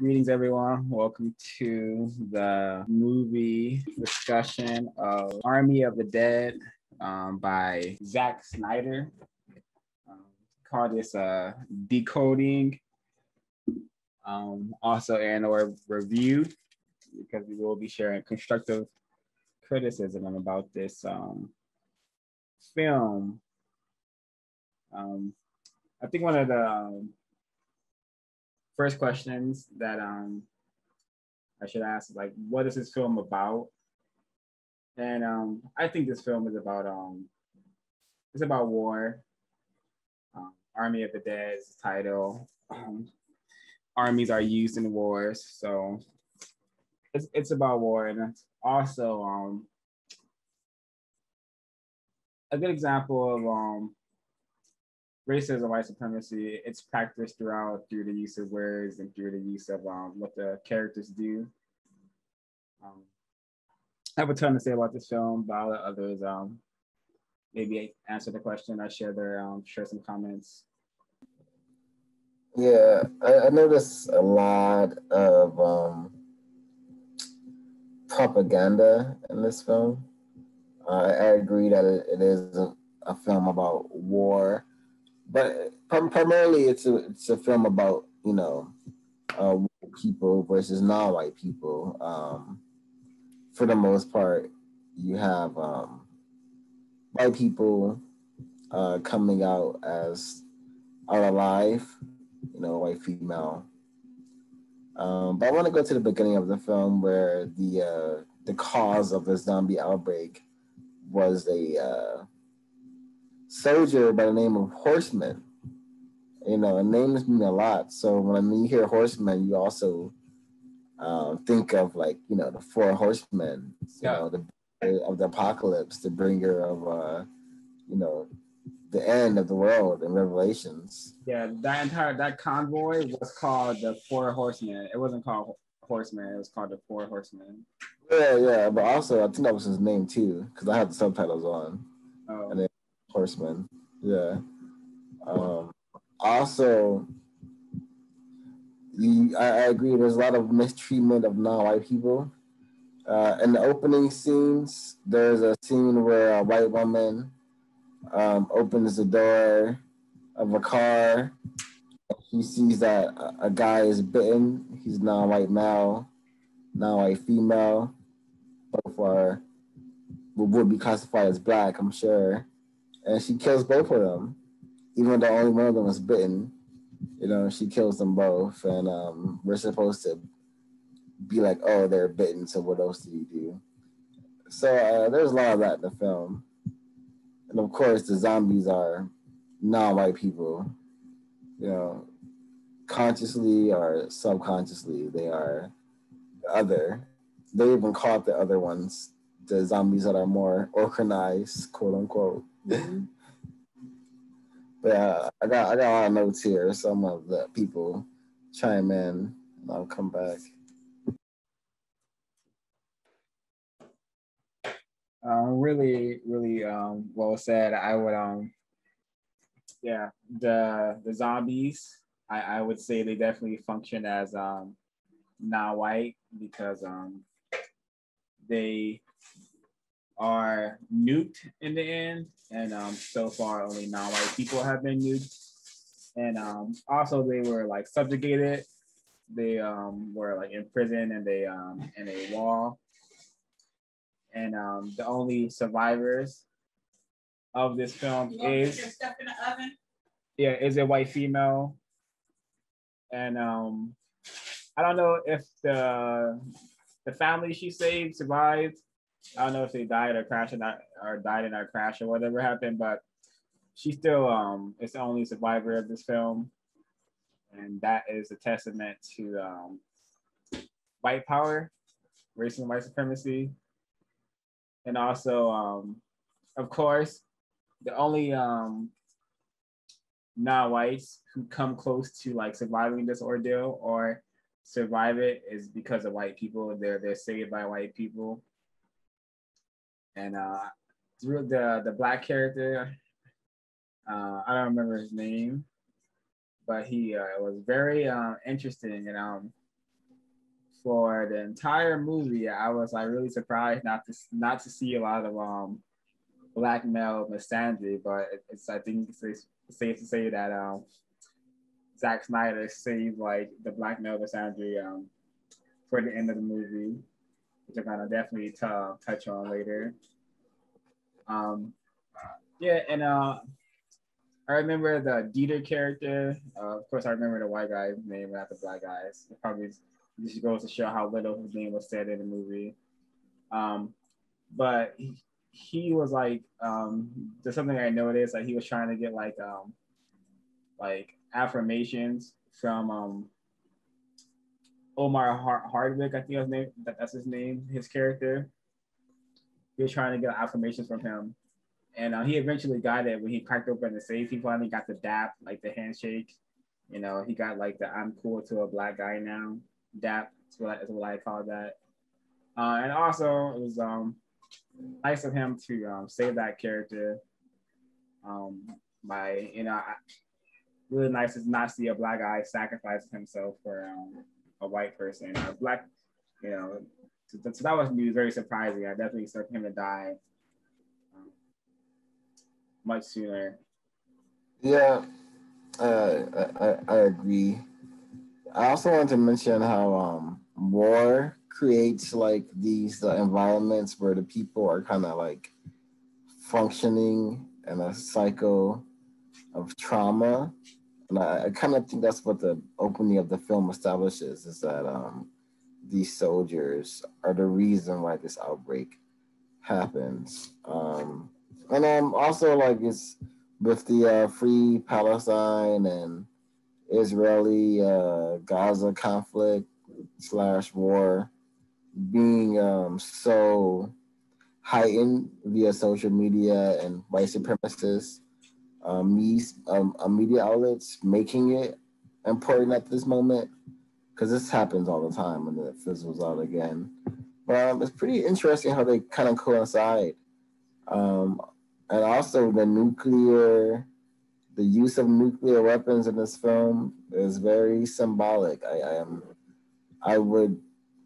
Greetings, everyone. Welcome to the movie discussion of Army of the Dead um, by Zack Snyder. Um, call this uh, decoding. Um, also, and or review because we will be sharing constructive criticism about this um, film. Um, I think one of the um, first questions that um, I should ask is like, what is this film about? And um, I think this film is about um, it's about war. Um, Army of the Dead is the title. Um, armies are used in wars, so it's it's about war, and also um, a good example of um, racism, white supremacy, it's practiced throughout through the use of words and through the use of um, what the characters do. Um, I have a ton to say about this film, but I'll let others um, maybe answer the question. I share their um, share some comments. Yeah, I, I noticed a lot of um, propaganda in this film. Uh, I agree that it, it is a, a film about war but primarily it's a it's a film about you know uh, people versus non-white people. Um, for the most part, you have um, white people uh, coming out as are alive, you know, white female. Um, but I want to go to the beginning of the film where the uh, the cause of the zombie outbreak was a uh, soldier by the name of Horseman. You know, names mean a lot. So when you hear Horseman, you also um, think of like you know the four horsemen, you yeah. know, the of the apocalypse, the bringer of uh, you know the end of the world in Revelations. Yeah, that entire that convoy was called the Four Horsemen. It wasn't called Horsemen. It was called the Four Horsemen. Yeah, yeah, but also I think that was his name too, because I had the subtitles on. Oh. And then horsemen. Yeah. Um, also, you, I, I, agree. There's a lot of mistreatment of non-white people. Uh, in the opening scenes, there's a scene where a white woman um, opens the door of a car. and She sees that a, a guy is bitten. He's non-white male, non-white female. Both are would be classified as black, I'm sure and she kills both of them, even though only one of them was bitten. You know, she kills them both, and um, we're supposed to be like, "Oh, they're bitten, so what else do you do?" So uh, there's a lot of that in the film, and of course, the zombies are non-white people. You know, consciously or subconsciously, they are the other. They even call it the other ones, the zombies that are more organized, quote unquote. Mm-hmm. but uh, I got I got a lot of notes here. Some of the people chime in, and I'll come back. Um, really, really um, well said. I would um, yeah, the the zombies. I, I would say they definitely function as um, not white because um, they are nuked in the end, and um, so far only non-white people have been nuked. And um, also they were like subjugated. They um, were like in prison and they um, in a wall. And um, the only survivors of this film is yeah, is a white female. And um, I don't know if the the family she saved survived I don't know if they died or crashed that or died in a crash or whatever happened, but she still um is the only survivor of this film, and that is a testament to um, white power, racism, white supremacy, and also um, of course the only um non-whites who come close to like surviving this ordeal or survive it is because of white people. They're they're saved by white people and uh, the the black character, uh, I don't remember his name, but he uh, was very uh, interesting, and um, for the entire movie, I was like really surprised not to not to see a lot of um black male misandry, but it's I think it's, safe to say that um Zack Snyder saved like the black male misandry um for the end of the movie, which I'm gonna definitely touch on later. Um, yeah, and uh, I remember the Dieter character. Uh, of course, I remember the white guy's name, not the black guy's. It probably just goes to show how little his name was said in the movie. Um, but he, he was like, um, there's something I noticed. Like he was trying to get like, um, like affirmations from um, Omari Hardwick. I think his name. That's his name. His character. He was trying to get affirmations from him, and uh, he eventually got it when he cracked open the safe. He finally got the dap, like the handshake. You know, he got like the "I'm cool to a black guy now." Dap is what, is what I call that. Uh, and also, it was um, nice of him to um, save that character um, by, you know, really nice to not see a black guy sacrifice himself for um, a white person. A black, you know, so, so that was very surprising. I definitely expected him to die um, much sooner. Yeah, uh, I, I agree. I also want to mention how um, war creates like these uh, environments where the people are kind of like functioning in a cycle of trauma. And I, I kind of think that's what the opening of the film establishes is that um, these soldiers are the reason why this outbreak happens. Um, and um, also like it's with the uh, free Palestine and Israeli uh, Gaza conflict slash war being um, so heightened via social media and white supremacists, um, these um, uh, media outlets making it important at this moment because this happens all the time when it fizzles out again. But um, it's pretty interesting how they kind of coincide. Um, and also the nuclear the use of nuclear weapons in this film is very symbolic. I, I am, I would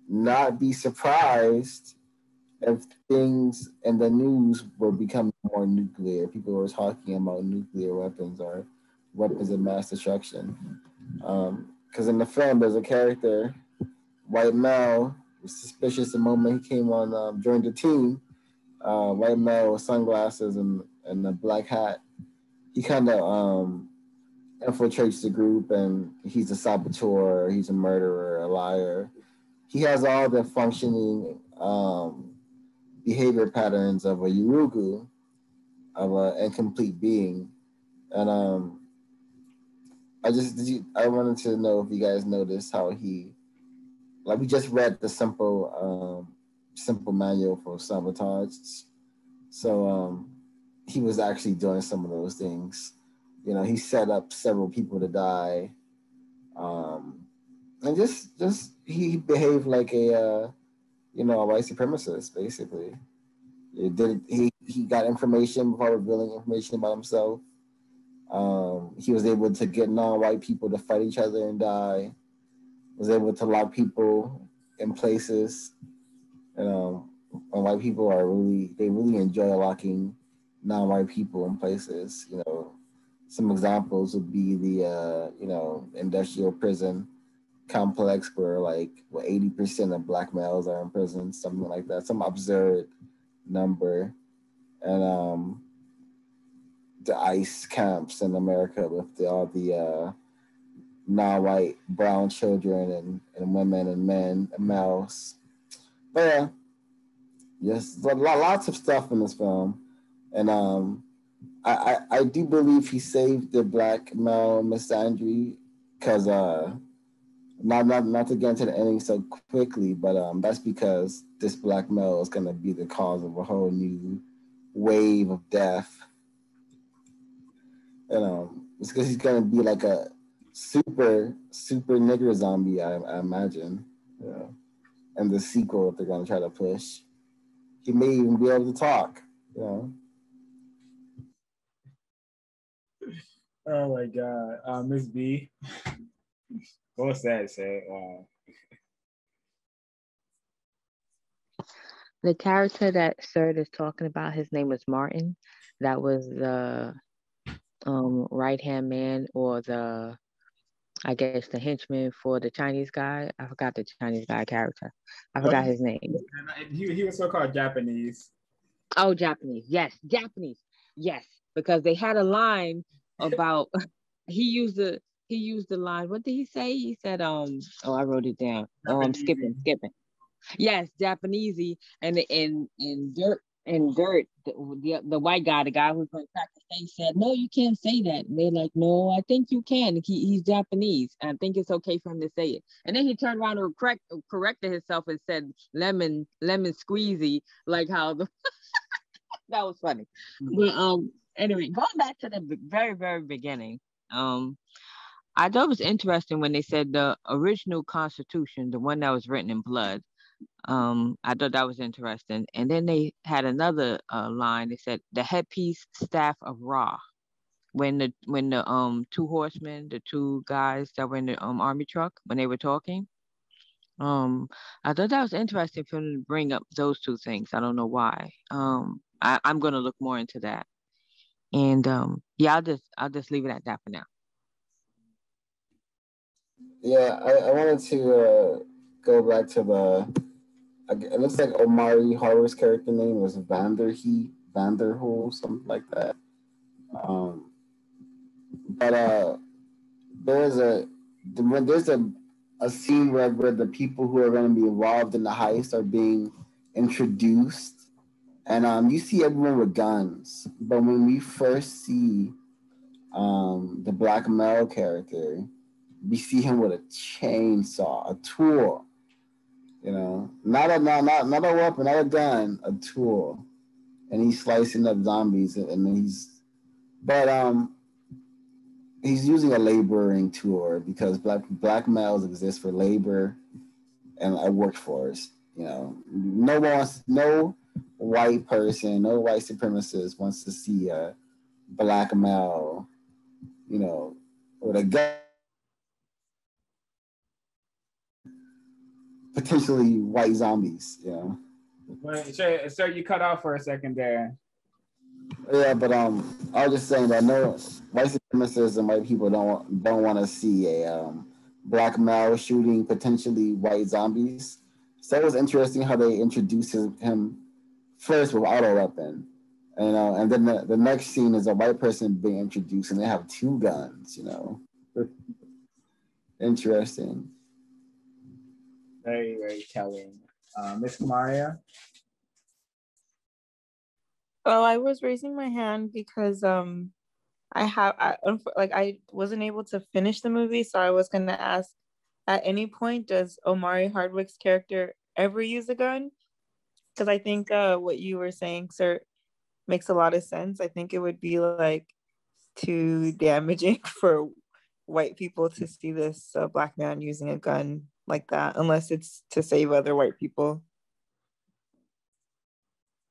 not be surprised if things and the news were becoming more nuclear. People were talking about nuclear weapons or weapons of mass destruction. Because um, in the film, there's a character, White Mel, was suspicious the moment he came on um, during the team. Uh, white Mel with sunglasses and, and a black hat he kind of um, infiltrates the group and he's a saboteur, he's a murderer, a liar. He has all the functioning um, behavior patterns of a Yurugu, of an incomplete being. And um, I just, you, I wanted to know if you guys noticed how he, like we just read the simple, um, simple manual for sabotage. So um, he was actually doing some of those things. You know, he set up several people to die, um, and just just he behaved like a uh, you know white supremacist basically. He did he he got information before revealing information about himself. Um, he was able to get non-white people to fight each other and die. Was able to lock people in places. You know, and white people are really they really enjoy locking non-white people in places. You know, some examples would be the uh, you know industrial prison complex where like well, 80% of black males are in prison, something like that, some absurd number. And um, the ICE camps in America with the, all the uh, non-white brown children and, and women and men and males. But yeah, yes, lots of stuff in this film. And um, I, I, I do believe he saved the black male misandry because uh, not, not not to get into the ending so quickly, but um, that's because this black male is gonna be the cause of a whole new wave of death. And um, it's because he's gonna be like a super super nigger zombie, I, I imagine. Yeah. And the sequel that they're gonna try to push, he may even be able to talk. You know. Oh my god, uh, Miss B. What's that say? Wow. the character that Sir is talking about, his name was Martin. That was the um, right hand man or the, I guess, the henchman for the Chinese guy. I forgot the Chinese guy character. I forgot his name. He, he was so called Japanese. Oh, Japanese. Yes, Japanese. Yes, because they had a line about he used the he used the line. What did he say? He said, um, oh, I wrote it down. Oh, I'm skipping, skipping. Yes, Japanesey and and and dirt and dirt. The, the, the white guy, the guy who's going to practice, they said, "No, you can't say that." And they're like, "No, I think you can. He, he's Japanese. I think it's okay for him to say it." And then he turned around and correct, corrected himself and said, "Lemon, lemon squeezy," like how the that was funny. Mm-hmm. But um, anyway, going back to the very very beginning, um, I thought it was interesting when they said the original Constitution, the one that was written in blood, um, I thought that was interesting. And then they had another uh, line. They said the headpiece staff of Ra. When the when the um two horsemen, the two guys that were in the um army truck, when they were talking, um, I thought that was interesting for them to bring up those two things. I don't know why. Um, I, I'm gonna look more into that. And um, yeah, I'll just I'll just leave it at that for now. Yeah, I, I wanted to uh, go back to the it looks like Omari Hardwick's character name was Vanderhee, Vanderhoel, something like that. Um, but uh, there's a there's a a scene where, where the people who are going to be involved in the heist are being introduced, and um, you see everyone with guns. But when we first see um, the black male character, we see him with a chainsaw, a tool you know, not a not not, not a weapon, not a gun, a tool. And he's slicing up zombies and then he's but um he's using a laboring tool because black black males exist for labor and a workforce. You know, no one wants no white person, no white supremacist wants to see a black male, you know, with a gun potentially white zombies. Yeah. Wait, sir, sir, you cut off for a second there. Yeah, but um, I was just saying that no white supremacists and white people don't don't want to see a um, black male shooting potentially white zombies. So it was interesting how they introduced him first with auto weapon, you know, and then the, the next scene is a white person being introduced and they have two guns, you know. interesting. Very, very telling. Uh, Miss Maria? Well, I was raising my hand because um, I have I, like I wasn't able to finish the movie, so I was gonna ask. At any point, does Omari Hardwick's character ever use a gun? Because I think uh, what you were saying, sir, makes a lot of sense. I think it would be like too damaging for white people to see this uh, black man using a gun like that unless it's to save other white people.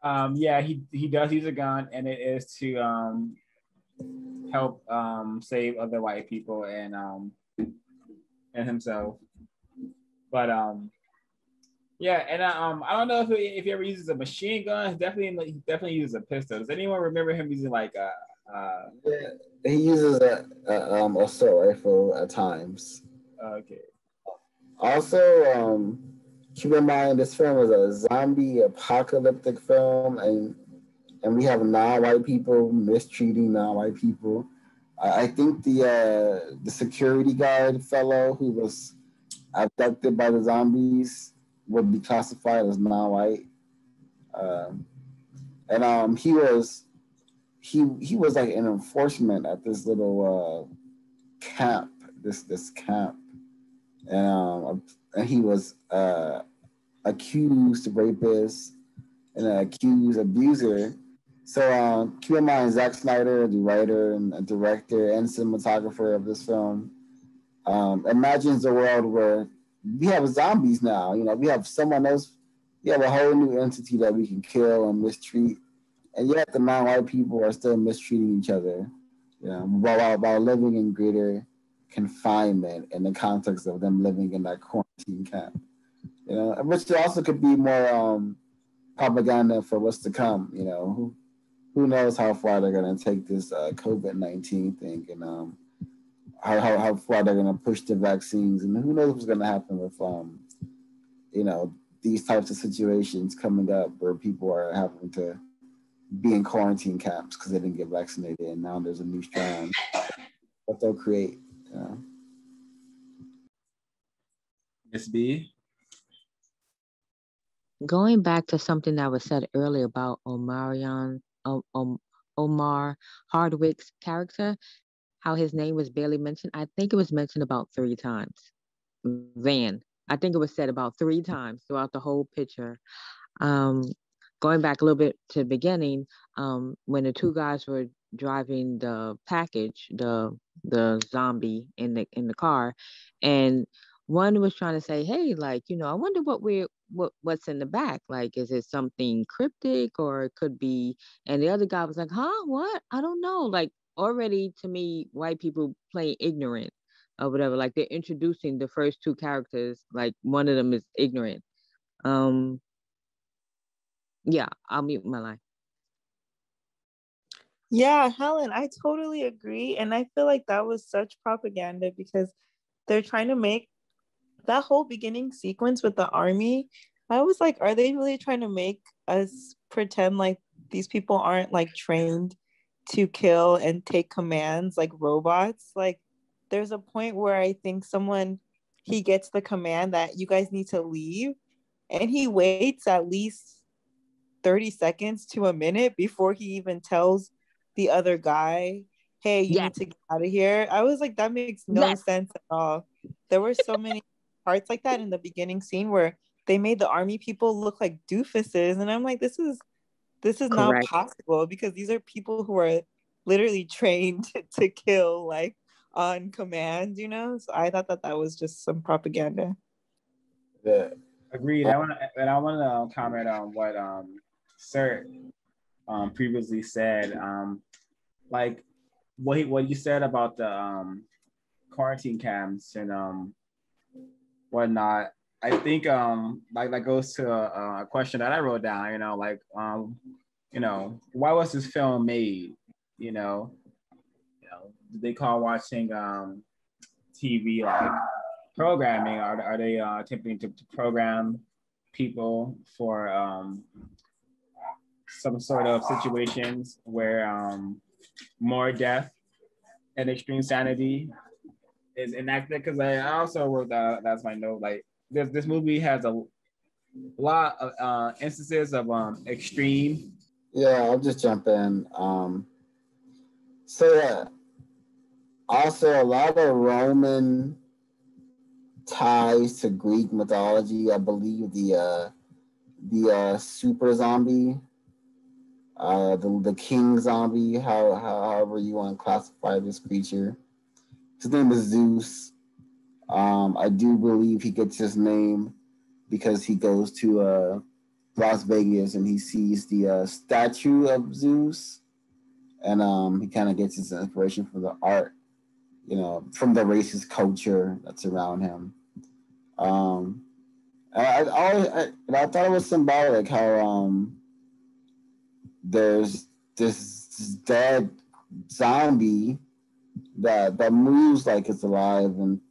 Um, yeah, he he does use a gun, and it is to um, help um, save other white people and um, and himself. But um, yeah, and um, I don't know if he, if he ever uses a machine gun. Definitely, he definitely uses a pistol. Does anyone remember him using like a? Uh, yeah, he uses a, a um assault rifle at times. Okay. Also, um, keep in mind this film is a zombie apocalyptic film, and and we have non-white people mistreating non-white people. I, I think the uh, the security guard fellow who was abducted by the zombies would be classified as non-white, um, and um, he was he he was like an enforcement at this little uh, camp, this this camp and um, and he was uh, accused rapist and an accused abuser. So um, keep in mind, Zack Snyder, the writer and director and cinematographer of this film, um, imagines a world where we have zombies now. You know, we have someone else, we have a whole new entity that we can kill and mistreat, and yet the non-white people are still mistreating each other, you know, while, while living in greater confinement in the context of them living in that quarantine camp. You know, which also could be more um, propaganda for what's to come. You know, who who knows how far they're gonna take this uh, COVID nineteen thing, and um, how, how how far they're gonna push the vaccines, and who knows what's gonna happen with um, you know, these types of situations coming up where people are having to be in quarantine camps because they didn't get vaccinated, and now there's a new strand that they'll create. Miss B. Going back to something that was said earlier about Omarion, um, Omari Hardwick's character, how his name was barely mentioned. I think it was mentioned about three times. Van. I think it was said about three times throughout the whole picture. Um, going back a little bit to the beginning, um, when the two guys were driving the package, the the zombie in the in the car, and one was trying to say, "Hey, like you know, I wonder what we're what what's in the back. Like, is it something cryptic or it could be?" And the other guy was like, "Huh? What? I don't know." Like already to me, white people playing ignorant or whatever. Like they're introducing the first two characters. Like one of them is ignorant. Um, yeah, I'll mute my line. Yeah, Helen, I totally agree. And I feel like that was such propaganda because they're trying to make that whole beginning sequence with the army. I was like, are they really trying to make us pretend like these people aren't like trained to kill and take commands like robots? Like, there's a point where I think someone he gets the command that you guys need to leave, and he waits at least 30 seconds to a minute before he even tells the other guy, hey, you yes. need to get out of here. I was like, that makes no yes. sense at all. There were so many parts like that in the beginning scene where they made the army people look like doofuses. And I'm like, this is this is Correct. not possible because these are people who are literally trained to kill like on command, you know? So I thought that that was just some propaganda. Yeah. Agreed. I want to, and I want to comment on what um, Sir um, previously said. Um, like what he, what you said about the um, quarantine camps and um, whatnot. I think um, like that goes to a, a question that I wrote down. You know, like um, you know, why was this film made? You know, you know, they call watching um, TV like programming? Are, are they uh, attempting to, to program people for um, some sort of situations where um, more death and extreme sanity is enacted? Because I also wrote that, that's my note. Like this, this movie has a lot of uh, instances of um, extreme. Yeah, I'll just jump in. Um, so yeah, also a lot of Roman ties to Greek mythology. I believe the uh, the uh, super zombie, uh, the the king zombie, how, how however you want to classify this creature. His name is Zeus. Um, I do believe he gets his name because he goes to uh, Las Vegas and he sees the uh, statue of Zeus, and um, he kind of gets his inspiration from the art you know, from the racist culture that's around him. Um, I, I I, I thought it was symbolic how um, there's this, dead zombie that that moves like it's alive, and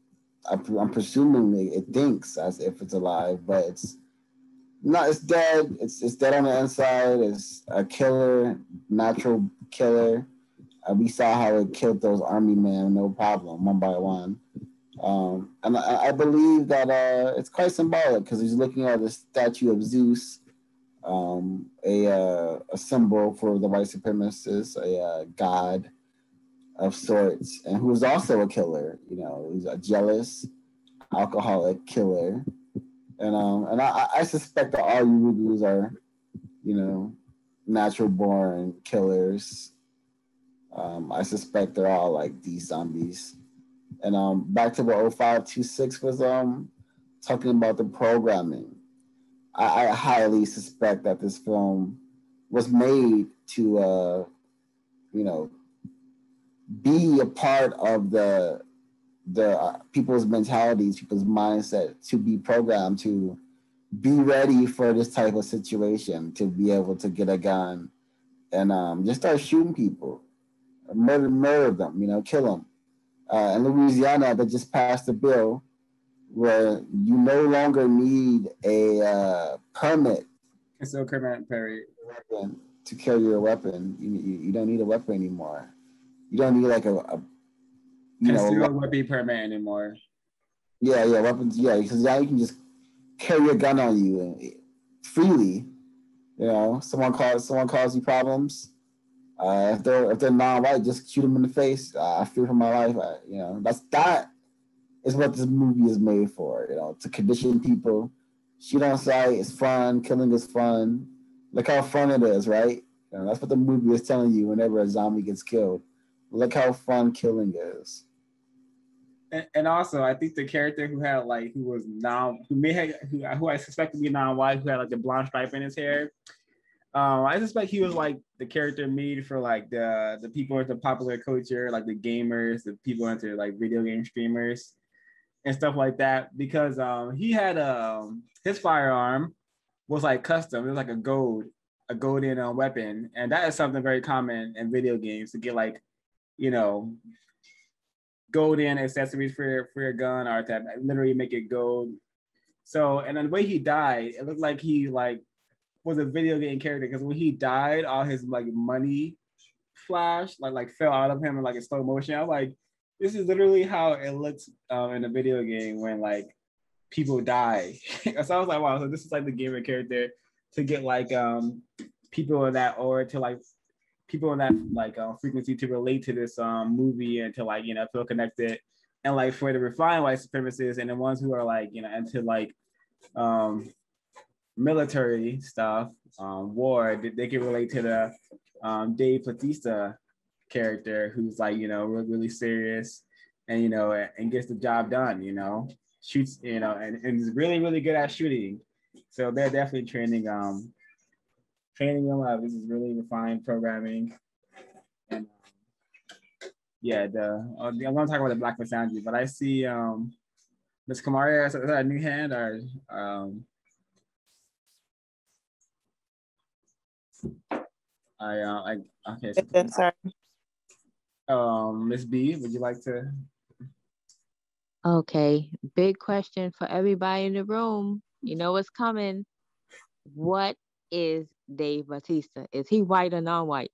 I, I'm presuming it, it thinks as if it's alive, but it's not. It's dead. It's it's dead on the inside. It's a killer, natural killer uh, we saw how it killed those army men, no problem, one by one. Um, and I, I, believe that uh, it's quite symbolic because he's looking at the statue of Zeus, um, a, uh, a symbol for the white supremacists, a uh, god of sorts, and who was also a killer. You know, he's a jealous, alcoholic killer. And um, and I, I suspect that all Yurugus are, you know, natural born killers um, I suspect they're all like these zombies. And um, back to what 0526 was um, talking about the programming. I, I highly suspect that this film was made to, uh, you know, be a part of the the uh, people's mentalities, people's mindset to be programmed to be ready for this type of situation to be able to get a gun and um, just start shooting people, murder, murder them, you know, kill them. Uh, in Louisiana, they just passed a bill where you no longer need a uh, permit. Concealed carry to carry your weapon. You, you, you, don't need a weapon anymore. You don't need like a, a you know, weapon permit anymore. Yeah, yeah, weapons. Yeah, because now you can just carry a gun on you freely. You know, someone calls someone calls you problems. Uh, if they're if they're non-white, just shoot them in the face. Uh, I fear for my life. I, you know, that's that is what this movie is made for. You know, to condition people. Shoot on sight is fun. Killing is fun. Look how fun it is, right? You know, that's what the movie is telling you whenever a zombie gets killed. Look how fun killing is and, and also I think the character who had like who was non who may have who, who I suspect to be non-white who had like the blonde stripe in his hair. Um, I suspect he was like the character made for like the the people into popular culture, like the gamers, the people into like video game streamers and stuff like that. Because um he had um his firearm was like custom. It was like a gold, a golden uh, weapon, and that is something very common in video games to get like, you know, golden accessories for your, for your gun or to literally make it gold. So, and then the way he died, it looked like he like was a video game character because when he died, all his like money flashed, like like fell out of him in like a slow motion. I was like, this is literally how it looks um, in a video game when like people die. so I was like, wow, so this is like the gamer character to get like um people in that or to like people in that like uh, frequency to relate to this um, movie and to like you know feel connected and like for the refined white supremacists and the ones who are like you know into like um, military stuff um, war they, they, can relate to the um, Dave Bautista character who's like you know really, really serious and you know and gets the job done you know shoots you know and, and is really really good at shooting so they're definitely training um training them up. This is really refined programming. And um, yeah, the uh, I'm gonna talk about the Black Foundry, but I see um Ms. Kamari, is that a new hand or um I uh I okay. So, sorry. Um Miss B, would you like to Okay, big question for everybody in the room. You know what's coming. What is Dave Bautista? Is he white or non-white?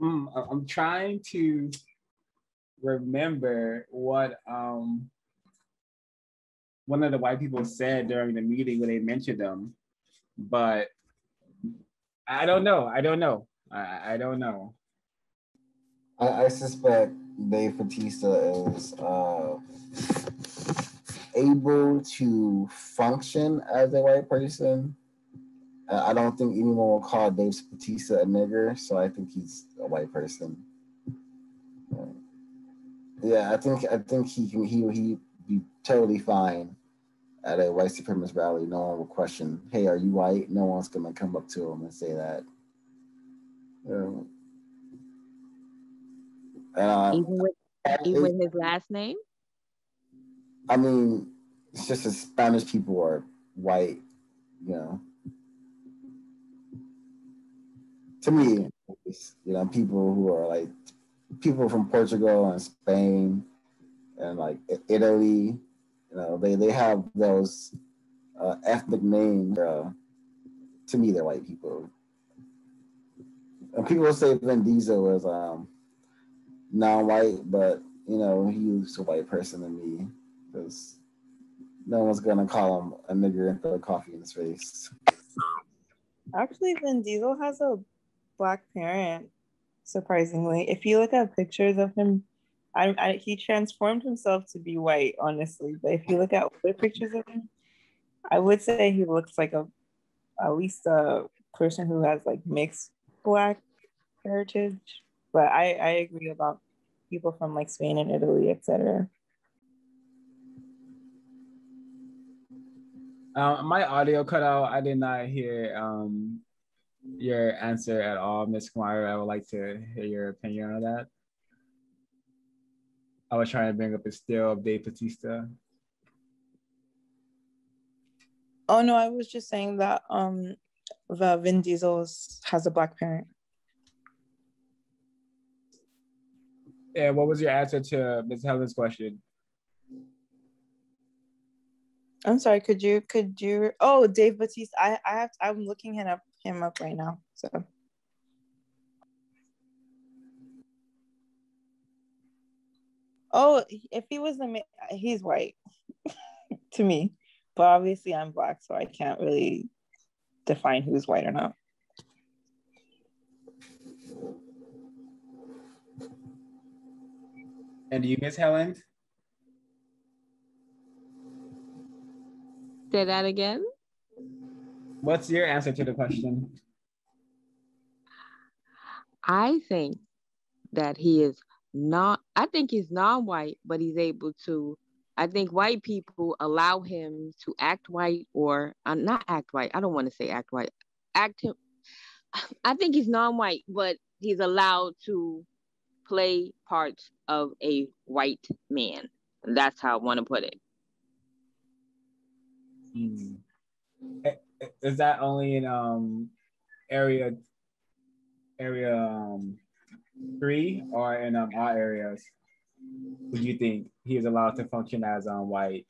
Mm, I'm trying to remember what um, one of the white people said during the meeting when they mentioned them, but I don't know. I don't know. I, I don't know. I, I suspect Dave Bautista is uh, able to function as a white person. Uh, I don't think anyone will call Dave Bautista a nigger, so I think he's a white person. Yeah, I think I think he can he he be totally fine at a white supremacist rally. No one will question, "Hey, are you white?" No one's gonna come up to him and say that. Um, uh, even with even with his last name. I mean, it's just the Spanish people are white, you know. To me, you know, people who are like people from Portugal and Spain and like Italy, you know, they they have those uh, ethnic names. Uh, to me, they're white people. And people say Vin Diesel is um, non-white, but you know, he's a white person to me because no one's gonna call him a nigger and throw coffee in his face. Actually, Vin Diesel has a black parent. Surprisingly, if you look at pictures of him, I, I, he transformed himself to be white. Honestly, but if you look at other pictures of him, I would say he looks like a at least a person who has like mixed black heritage. But I I agree about people from like Spain and Italy, etc. Um, my audio cut out. I did not hear um, your answer at all, Miss Kamara. I would like to hear your opinion on that. I was trying to bring up is still of Dave Bautista. Oh no, I was just saying that um the Vin Diesel has a black parent. Yeah, what was your answer to Ms. Helen's question? I'm sorry. Could you? Could you? Oh, Dave Bautista. I I have. I'm looking him up. Him up right now. So. Oh, if he was the he's white to me, but obviously I'm black, so I can't really define who's white or not. And do you miss Helen? Say that again. What's your answer to the question? I think that he is not, I think he's non white, but he's able to. I think white people allow him to act white or uh, not act white. I don't want to say act white. Act him. I think he's non white, but he's allowed to play parts of a white man. That's how I want to put it. Hmm. Is that only in um area area um three or in um all areas? Do you think he is allowed to function as um white?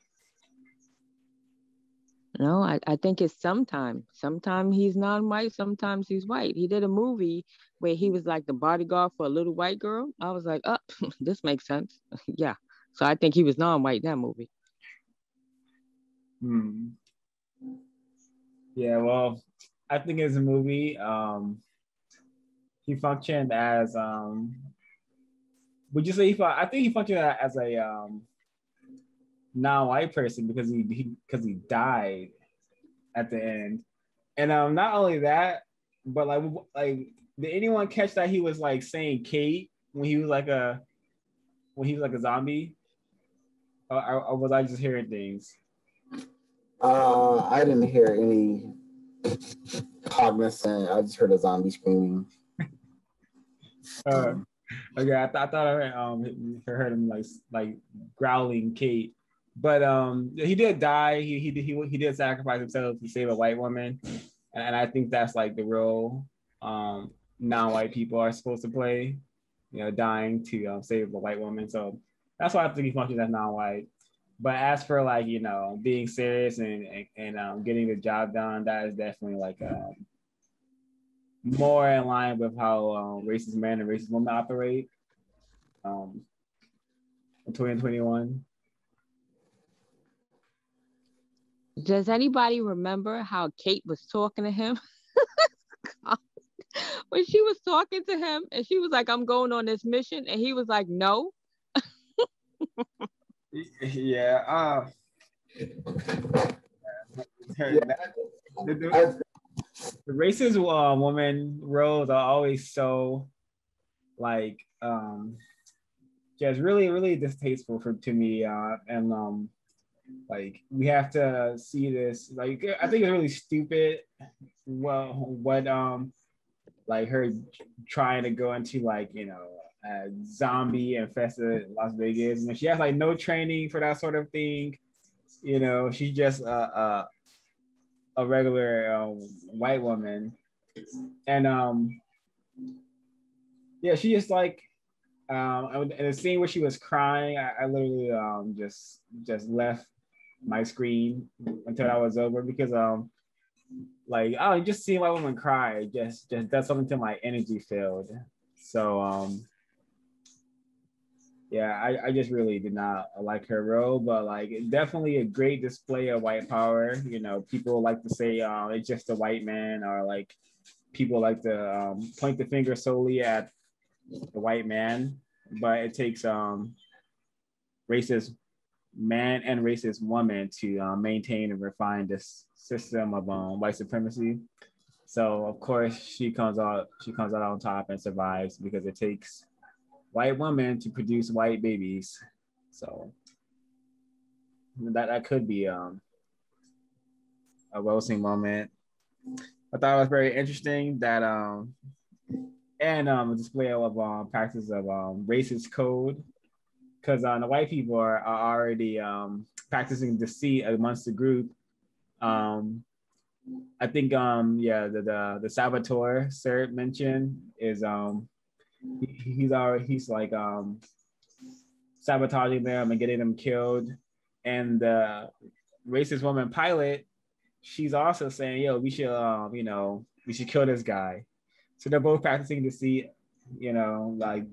No, I, I think it's sometimes. Sometimes he's non-white, sometimes he's white. He did a movie where he was like the bodyguard for a little white girl. I was like, oh, this makes sense. yeah. So I think he was non-white in that movie. Hmm. Yeah, well, I think it's a movie. Um, he functioned as um, would you say he? I think he functioned as a um, non-white person because he because he, he died at the end, and um, not only that, but like like did anyone catch that he was like saying Kate when he was like a when he was like a zombie, or, or was I just hearing things? Uh, I didn't hear any cognizant. I just heard a zombie screaming. Uh, okay, I, th- I thought I um heard him like like growling Kate, but um he did die. He he he he did sacrifice himself to save a white woman, and I think that's like the role um non-white people are supposed to play. You know, dying to um, save a white woman. So that's why I think he functions as non-white. But as for like you know being serious and and, and um, getting the job done, that is definitely like um, more in line with how um, racist men and racist women operate um, in 2021. Does anybody remember how Kate was talking to him? when she was talking to him and she was like, I'm going on this mission, and he was like, No. yeah. Uh, Yeah. the, the, the racist uh, woman roles are always so like um just really really distasteful for to me uh and um like we have to see this like i think it's really stupid well what um like her trying to go into like you know a zombie infested las vegas. And she has like no training for that sort of thing. You know she's just a, a, a regular um, white woman. And um yeah she just like um and the scene where she was crying i, I literally um just just left my screen until that was over because um like oh just seeing white woman cry. Just just does something to my energy field. So um yeah I, I just really did not like her role but like definitely a great display of white power you know people like to say uh, it's just a white man or like people like to um, point the finger solely at the white man but it takes um racist man and racist woman to uh, maintain and refine this system of um, white supremacy. So of course she comes out she comes out on top and survives because it takes white woman to produce white babies. So that that could be um, a roasting moment. I thought it was very interesting that um and um a display of um practice of um racist code because uh, the white people are, are already um, practicing deceit amongst the group. Um, I think um yeah the the, the Saboteur sir mentioned is um he, he's already he's like um sabotaging them and getting them killed, and the racist woman pilot she's also saying yo we should um you know we should kill this guy, so they're both practicing to see, you know like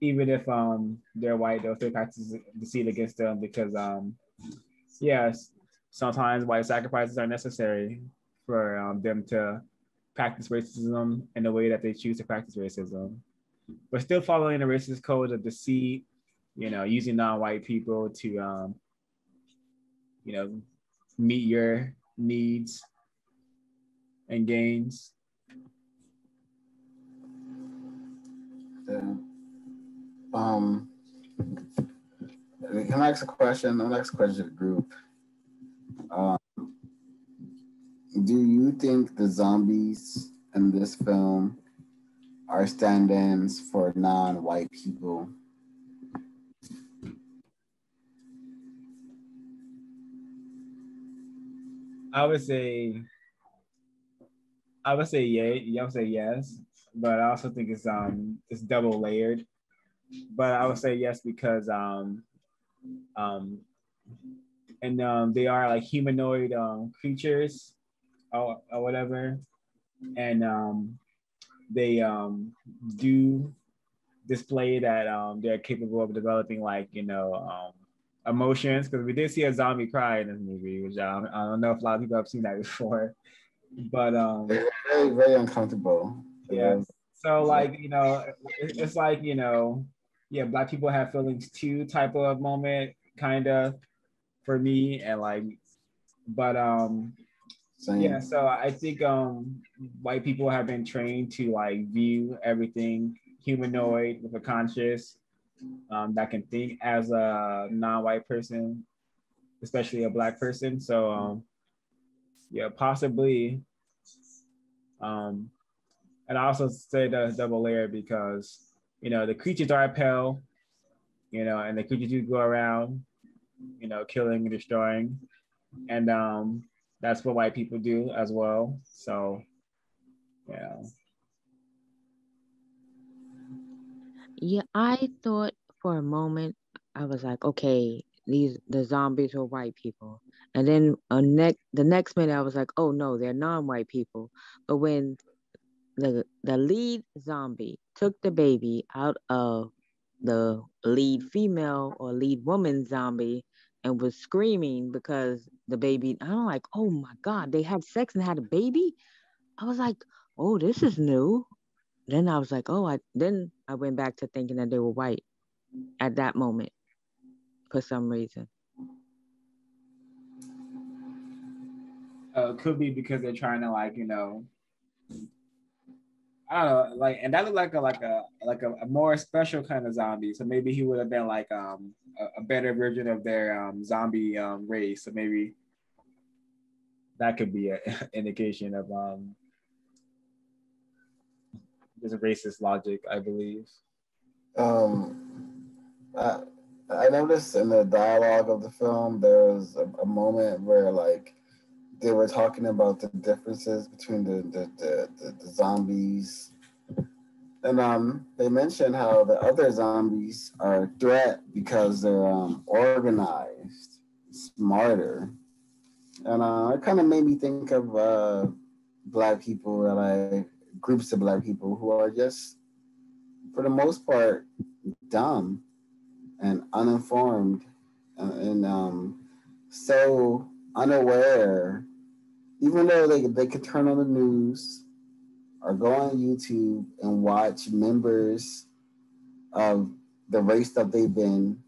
even if um they're white they'll still practice deceit against them because um yes sometimes white sacrifices are necessary for um, them to practice racism in the way that they choose to practice racism. But still following the racist code of deceit, you know, using non-white people to, um, you know, meet your needs and gains. Yeah. Um, can I ask a question? The next question to the group. Um, do you think the zombies in this film are stand-ins for non-white people? I would say, I would say yeah. I would say yes, but I also think it's um it's double layered. But I would say yes because um um and um, they are like humanoid um, creatures or, or whatever, and um, they um, do display that um, they're capable of developing like you know um, emotions because we did see a zombie cry in this movie, which I don't, I don't know if a lot of people have seen that before, but um, very very uncomfortable. Yeah. So like you know, it's like you know, yeah, black people have feelings too type of moment, kind of for me and like but um Same. yeah so i think um white people have been trained to like view everything humanoid with a conscious um, that can think as a non-white person especially a black person so um yeah possibly um and i also say the double layer because you know the creatures are pale you know and the creatures do go around you know, killing and destroying. And um, that's what white people do as well. So, yeah. Yeah, I thought for a moment, I was like, okay, these the zombies were white people. And then a next the next minute I was like, oh no, they're non-white people. But when the the lead zombie took the baby out of the lead female or lead woman zombie and was screaming because the baby, I'm like, oh my God, they had sex and had a baby? I was like, oh, this is new. Then I was like, oh, I then I went back to thinking that they were white at that moment for some reason. Uh, could be because they're trying to like, you know, I don't know, like, and that looked like a like a like a, a, more special kind of zombie. So maybe he would have been like um a, a better version of their um zombie um race. So maybe that could be an indication of um there's a racist logic, I believe. Um, I I noticed in the dialogue of the film there was a, a moment where like they were talking about the differences between the the, the, the, the zombies and um, they mentioned how the other zombies are a threat because they're um, organized, smarter. And uh, it kind of made me think of uh, Black people I, groups of Black people who are just, for the most part, dumb and uninformed and, and um, so unaware, even though they, they could turn on the news or go on YouTube and watch members of the race that they've been,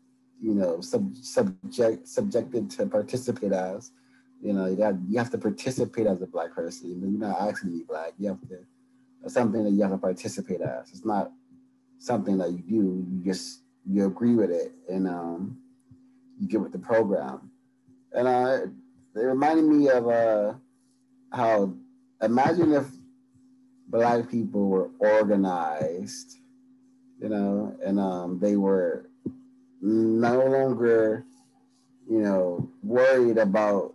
you know, sub, subject subjected to participate as. You know, you got you have to participate as a black person. You're not actually be black. You have to. Something that you have to participate as. It's not something that you do. You just you agree with it and um, you get with the program. And uh, it reminded me of uh, how imagine if black people were organized, you know, and um, they were no longer, you know, worried about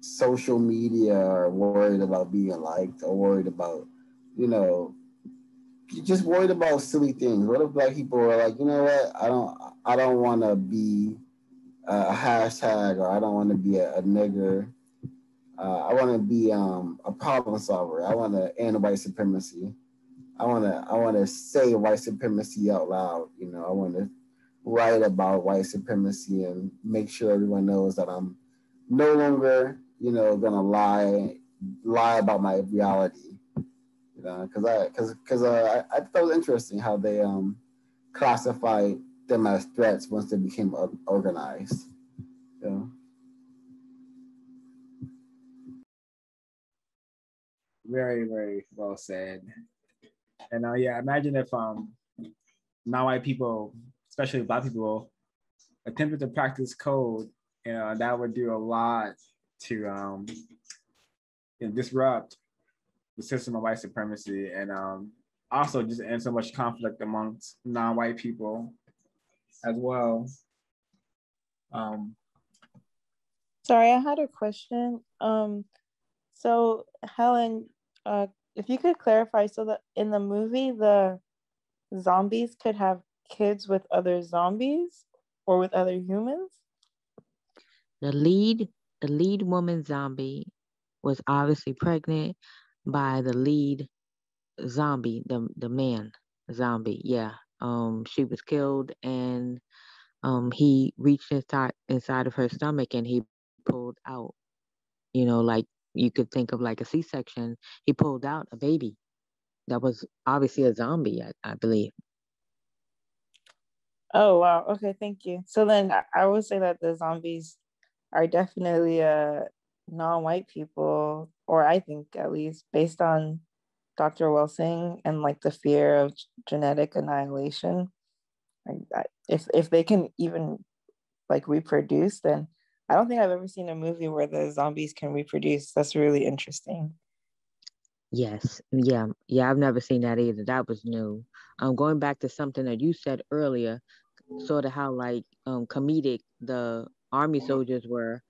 social media or worried about being liked or worried about, you know, just worried about silly things. What if black people are like, you know what? I don't, I don't want to be a hashtag or I don't want to be a, a nigger. Uh, I want to be um, a problem solver. I want to end white supremacy. I want to, I want to say white supremacy out loud. You know, I want to write about white supremacy and make sure everyone knows that I'm no longer, you know, gonna lie, lie about my reality You know, because I because because uh, I, I thought it was interesting how they um classified them as threats once they became organized. Yeah. Very very well said. And uh, yeah, imagine if um non-white people, especially black people, attempted to practice code, you know, that would do a lot to um you know, disrupt the system of white supremacy and um, also just end so much conflict amongst non-white people as well. Um, Sorry, I had a question. Um, so Helen, uh, if you could clarify, so that in the movie, the zombies could have kids with other zombies or with other humans. The lead, the lead woman zombie was obviously pregnant by the lead zombie, the the man zombie. Yeah. Um, she was killed and um he reached inside inside of her stomach and he pulled out, you know, like you could think of like a C-section. He pulled out a baby that was obviously a zombie, I, I believe. Oh wow. Okay, thank you. So then I would say that the zombies are definitely uh non-white people or I think at least based on Dr. Welsing and like the fear of genetic annihilation, like if if they can even like reproduce, then I don't think I've ever seen a movie where the zombies can reproduce. That's really interesting. Yes, yeah, yeah. I've never seen that either. That was new. Um, going back to something that you said earlier, sort of how like um comedic the army soldiers were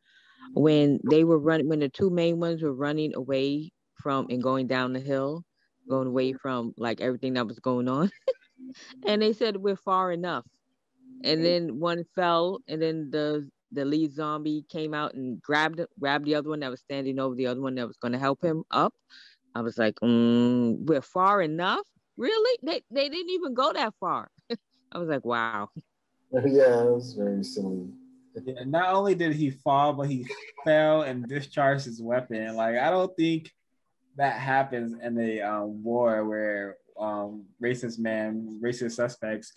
when they were running when the two main ones were running away from and going down the hill going away from like everything that was going on. And they said we're far enough. And then one fell and then the the lead zombie came out and grabbed grabbed the other one that was standing over the other one that was going to help him up. I was like mm, we're far enough? Really? They, they didn't even go that far. I was like wow. Yeah it was very silly. Yeah, not only did he fall, but he fell and discharged his weapon. Like I don't think that happens in a um, war where um, racist men, racist suspects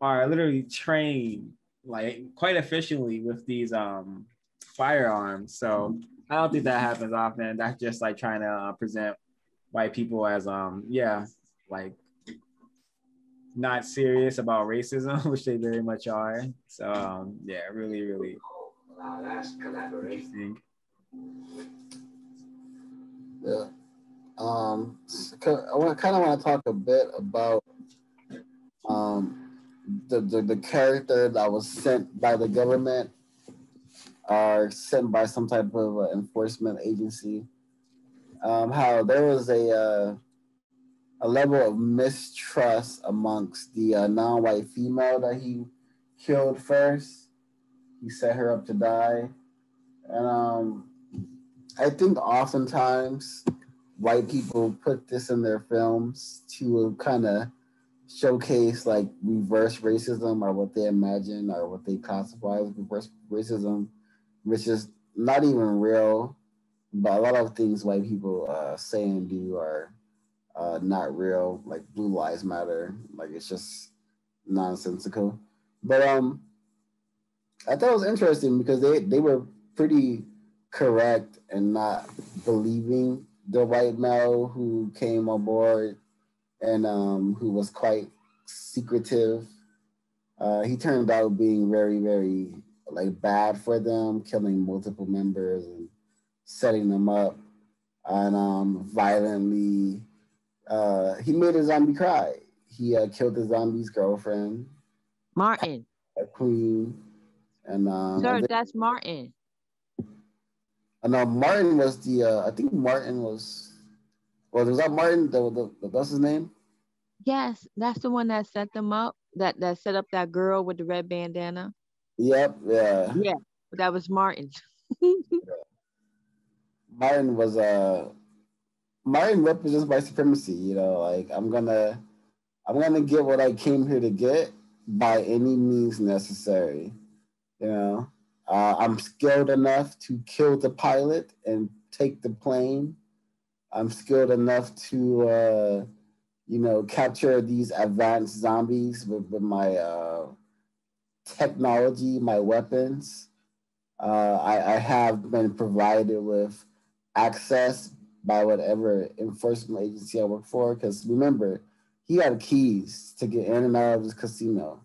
are literally trained like quite efficiently with these um, firearms. So I don't think that happens often. That's just like trying to uh, present white people as um yeah like not serious about racism, which they very much are. So um, yeah, really, really wow, that's collaboration. Yeah. Um, I kind of want to talk a bit about um, the, the the character that was sent by the government or sent by some type of uh, enforcement agency. Um, how there was a uh, a level of mistrust amongst the uh, non-white female that he killed first. He set her up to die, and um, I think oftentimes white people put this in their films to kind of showcase like reverse racism or what they imagine or what they classify as reverse racism, which is not even real. But a lot of things white people uh, say and do are uh, not real, like Blue Lives Matter. Like it's just nonsensical. But um, I thought it was interesting because they they were pretty correct and not believing the white male who came aboard and um, who was quite secretive. Uh, he turned out being very, very like bad for them, killing multiple members and setting them up and um, violently uh, he made a zombie cry. He uh, killed the zombie's girlfriend. Martin. Queen, and um, Sir, that's Martin. I know Martin was the. Uh, I think Martin was. Well, was that Martin? The, the, the that's his name. Yes, that's the one that set them up. That that set up that girl with the red bandana. Yep. Yeah. Yeah, that was Martin. Martin was uh Martin represents white supremacy, you know, like I'm gonna I'm gonna get what I came here to get by any means necessary. You know, uh, I'm skilled enough to kill the pilot and take the plane. I'm skilled enough to, uh, you know, capture these advanced zombies with, with my uh, technology, my weapons. Uh, I, I have been provided with access by whatever enforcement agency I work for. Because remember, he had keys to get in and out of his casino.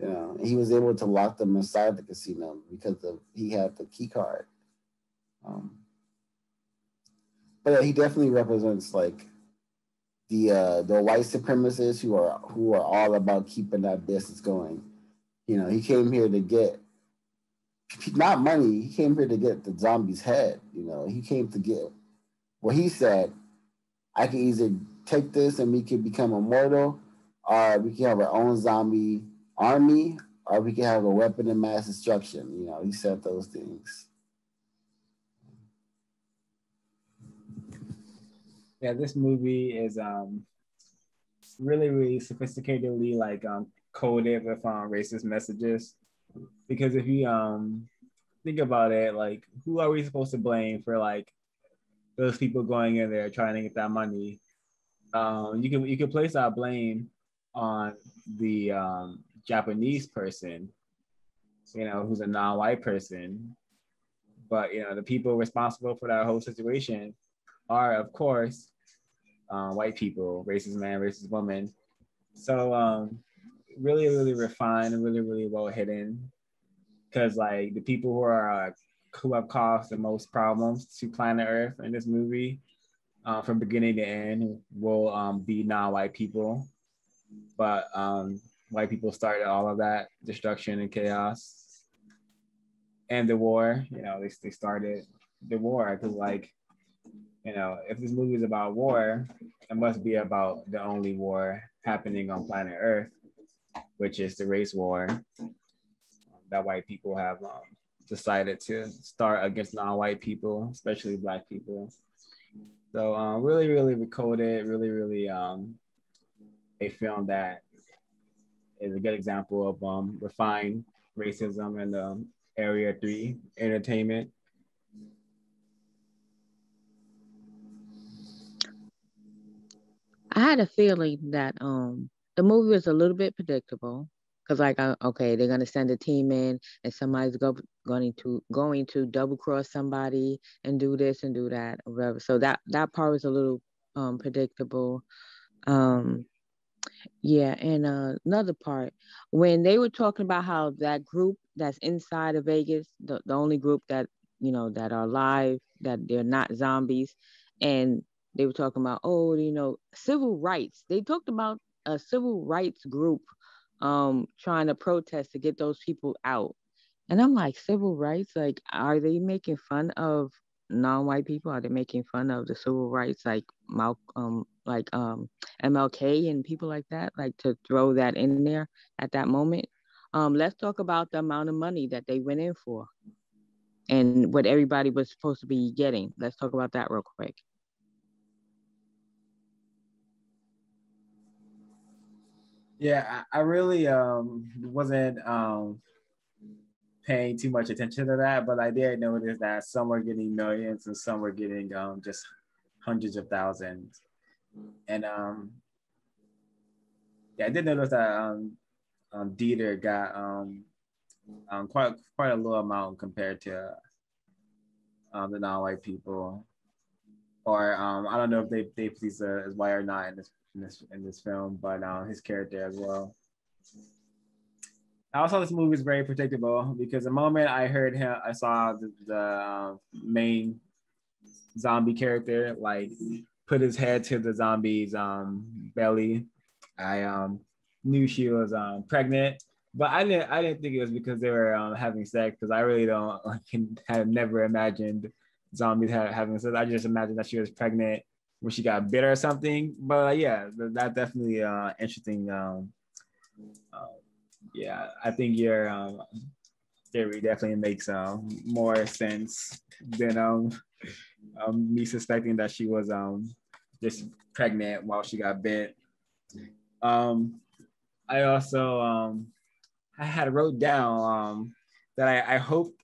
You know, he was able to lock them inside the casino because of he had the key card. Um, but yeah, he definitely represents like the uh, the white supremacists who are who are all about keeping that business going. You know, he came here to get not money. He came here to get the zombie's head. You know, he came to get what he said. I can either take this and we can become immortal, or we can have our own zombie army, or we can have a weapon of mass destruction. You know, he said those things. Yeah, this movie is um really, really sophisticatedly like um coded with um racist messages. Because if you um think about it, like who are we supposed to blame for like those people going in there trying to get that money? Um, you can you can place that blame on the um, Japanese person, you know, who's a non-white person. But you know, the people responsible for that whole situation are, of course, uh, white people, racist man, racist woman. So um, really, really refined and really, really well hidden. Because like the people who are uh, who have caused the most problems to planet Earth in this movie, uh, from beginning to end, will um, be non-white people. But um, white people started all of that destruction and chaos and the war. You know, they, they started the war because, like, you know, if this movie is about war, it must be about the only war happening on planet Earth, which is the race war that white people have um, decided to start against non-white people, especially black people. So um, really, really recoded, really, really um, a film that is a good example of um, refined racism in Area 3 entertainment. I had a feeling that um the movie was a little bit predictable because like okay they're gonna send a team in and somebody's go, going to going to double cross somebody and do this and do that or whatever so that that part was a little um predictable um yeah, and uh, another part, when they were talking about how that group that's inside of Vegas, the, the only group that, you know, that are alive, that they're not zombies, and they were talking about, oh, you know, civil rights. They talked about a civil rights group um, trying to protest to get those people out. And I'm like, civil rights? Like, are they making fun of non-white people? Are they making fun of the civil rights, like Malcolm, um, like um, MLK and people like that? Like to throw that in there at that moment. Um, let's talk about the amount of money that they went in for, and what everybody was supposed to be getting. Let's talk about that real quick. Yeah, I, really um wasn't um paying too much attention to that, but I did notice that some were getting millions and some were getting um, just hundreds of thousands. And um, yeah, I did notice that um, um, Dieter got um, um, quite quite a low amount compared to um, the non-white people. Or um, I don't know if they they please uh, is white or not in this in this in this film, but um, his character as well. I also this movie is very predictable because the moment I heard him, I saw the, the um, main zombie character like put his head to the zombie's um, belly. I um, knew she was um, pregnant but I didn't I didn't think it was because they were um, having sex because I really don't I can have never imagined zombies ha- having sex. I just imagined that she was pregnant when she got bit or something. But uh, yeah, that definitely uh interesting. Um, uh, yeah, I think your um, theory definitely makes um more sense than um, um me suspecting that she was um just pregnant while she got bit. Um, I also um I had wrote down um that I, I hope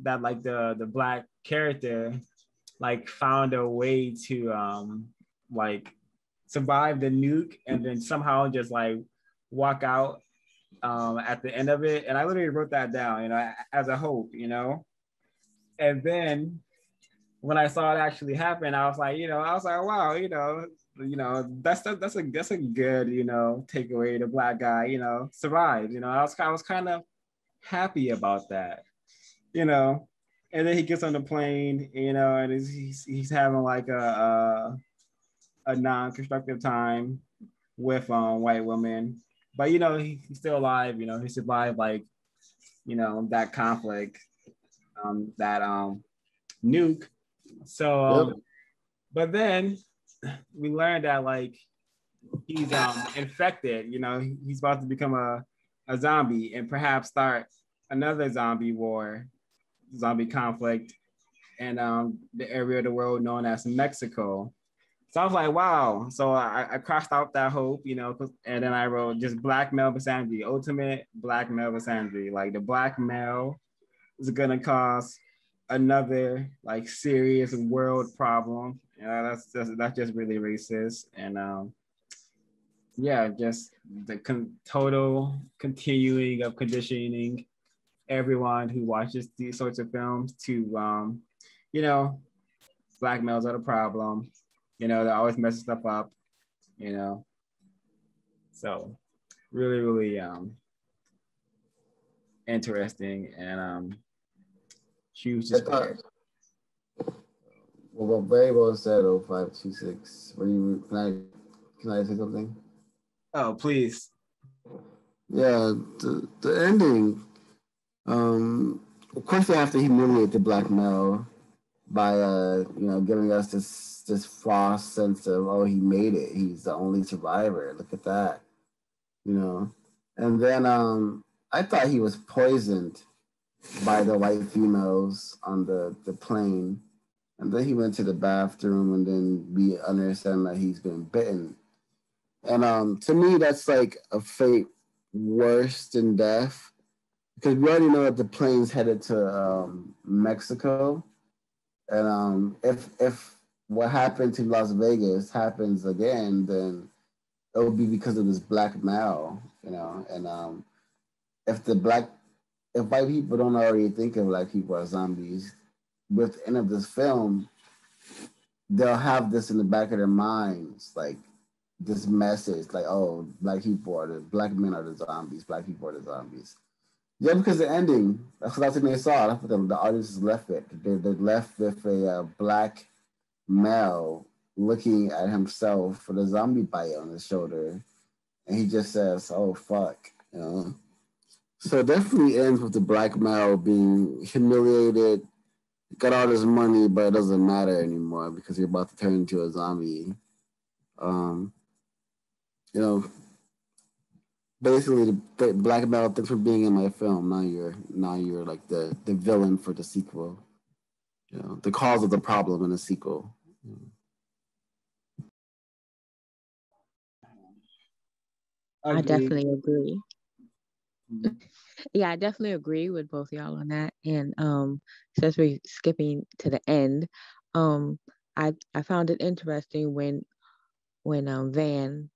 that like the the black character like found a way to um like survive the nuke and then somehow just like walk out um at the end of it and i literally wrote that down you know as a hope you know and then when i saw it actually happen i was like you know i was like wow you know you know that's that's a that's a good you know takeaway the black guy you know survived you know. I was, I was kind of happy about that you know. And then he gets on the plane you know and he's he's, he's having like a, a, a non-constructive time with um white women. But you know he, he's still alive you know he survived like you know that conflict um that um nuke so um, yep. but then we learned that like he's um infected, you know, he's about to become a, a zombie and perhaps start another zombie war, zombie conflict in um the area of the world known as Mexico. So I was like, wow. So I, I crossed out that hope, you know, and then I wrote just black male Visandri, ultimate black male Visandri. Like the black male is gonna cause another like serious world problem yeah, that's just that's just really racist, and um, yeah, just the con- total continuing of conditioning everyone who watches these sorts of films to, um, you know, black males are the problem. You know, they always mess stuff up. You know, so really, really um, interesting and um, huge. Well, very well said, 0526. What do you, can I, can I say something? Oh, please. Yeah, the, the ending, um, of course they have to humiliate the black male by, uh, you know, giving us this, this false sense of, oh, he made it. He's the only survivor. Look at that, you know? And then um, I thought he was poisoned by the white females on the, the plane and then he went to the bathroom and then we understand that he's been bitten. And um, to me, that's like a fate worse than death because we already know that the plane's headed to um, Mexico. And um, if if what happened to Las Vegas happens again, then it will be because of this black male, you know. And um, if the black, if white people don't already think of black people as zombies, within of this film, they'll have this in the back of their minds, like this message, like, oh, black people are the black men are the zombies, black people are the zombies. Yeah, because the ending, that's what they saw. That's what the, the audience left it. They, they left with a uh, black male looking at himself with a zombie bite on his shoulder. And he just says, oh, fuck, you know. So it definitely ends with the black male being humiliated, got all this money, but it doesn't matter anymore because you're about to turn into a zombie. Um, you know, basically the, the black belt thing for being in my film. Now you're now you're like the the villain for the sequel. You know, the cause of the problem in the sequel. I definitely agree. Mm-hmm. Yeah, I definitely agree with both y'all on that. And um, since we're skipping to the end, um, I I found it interesting when when um Van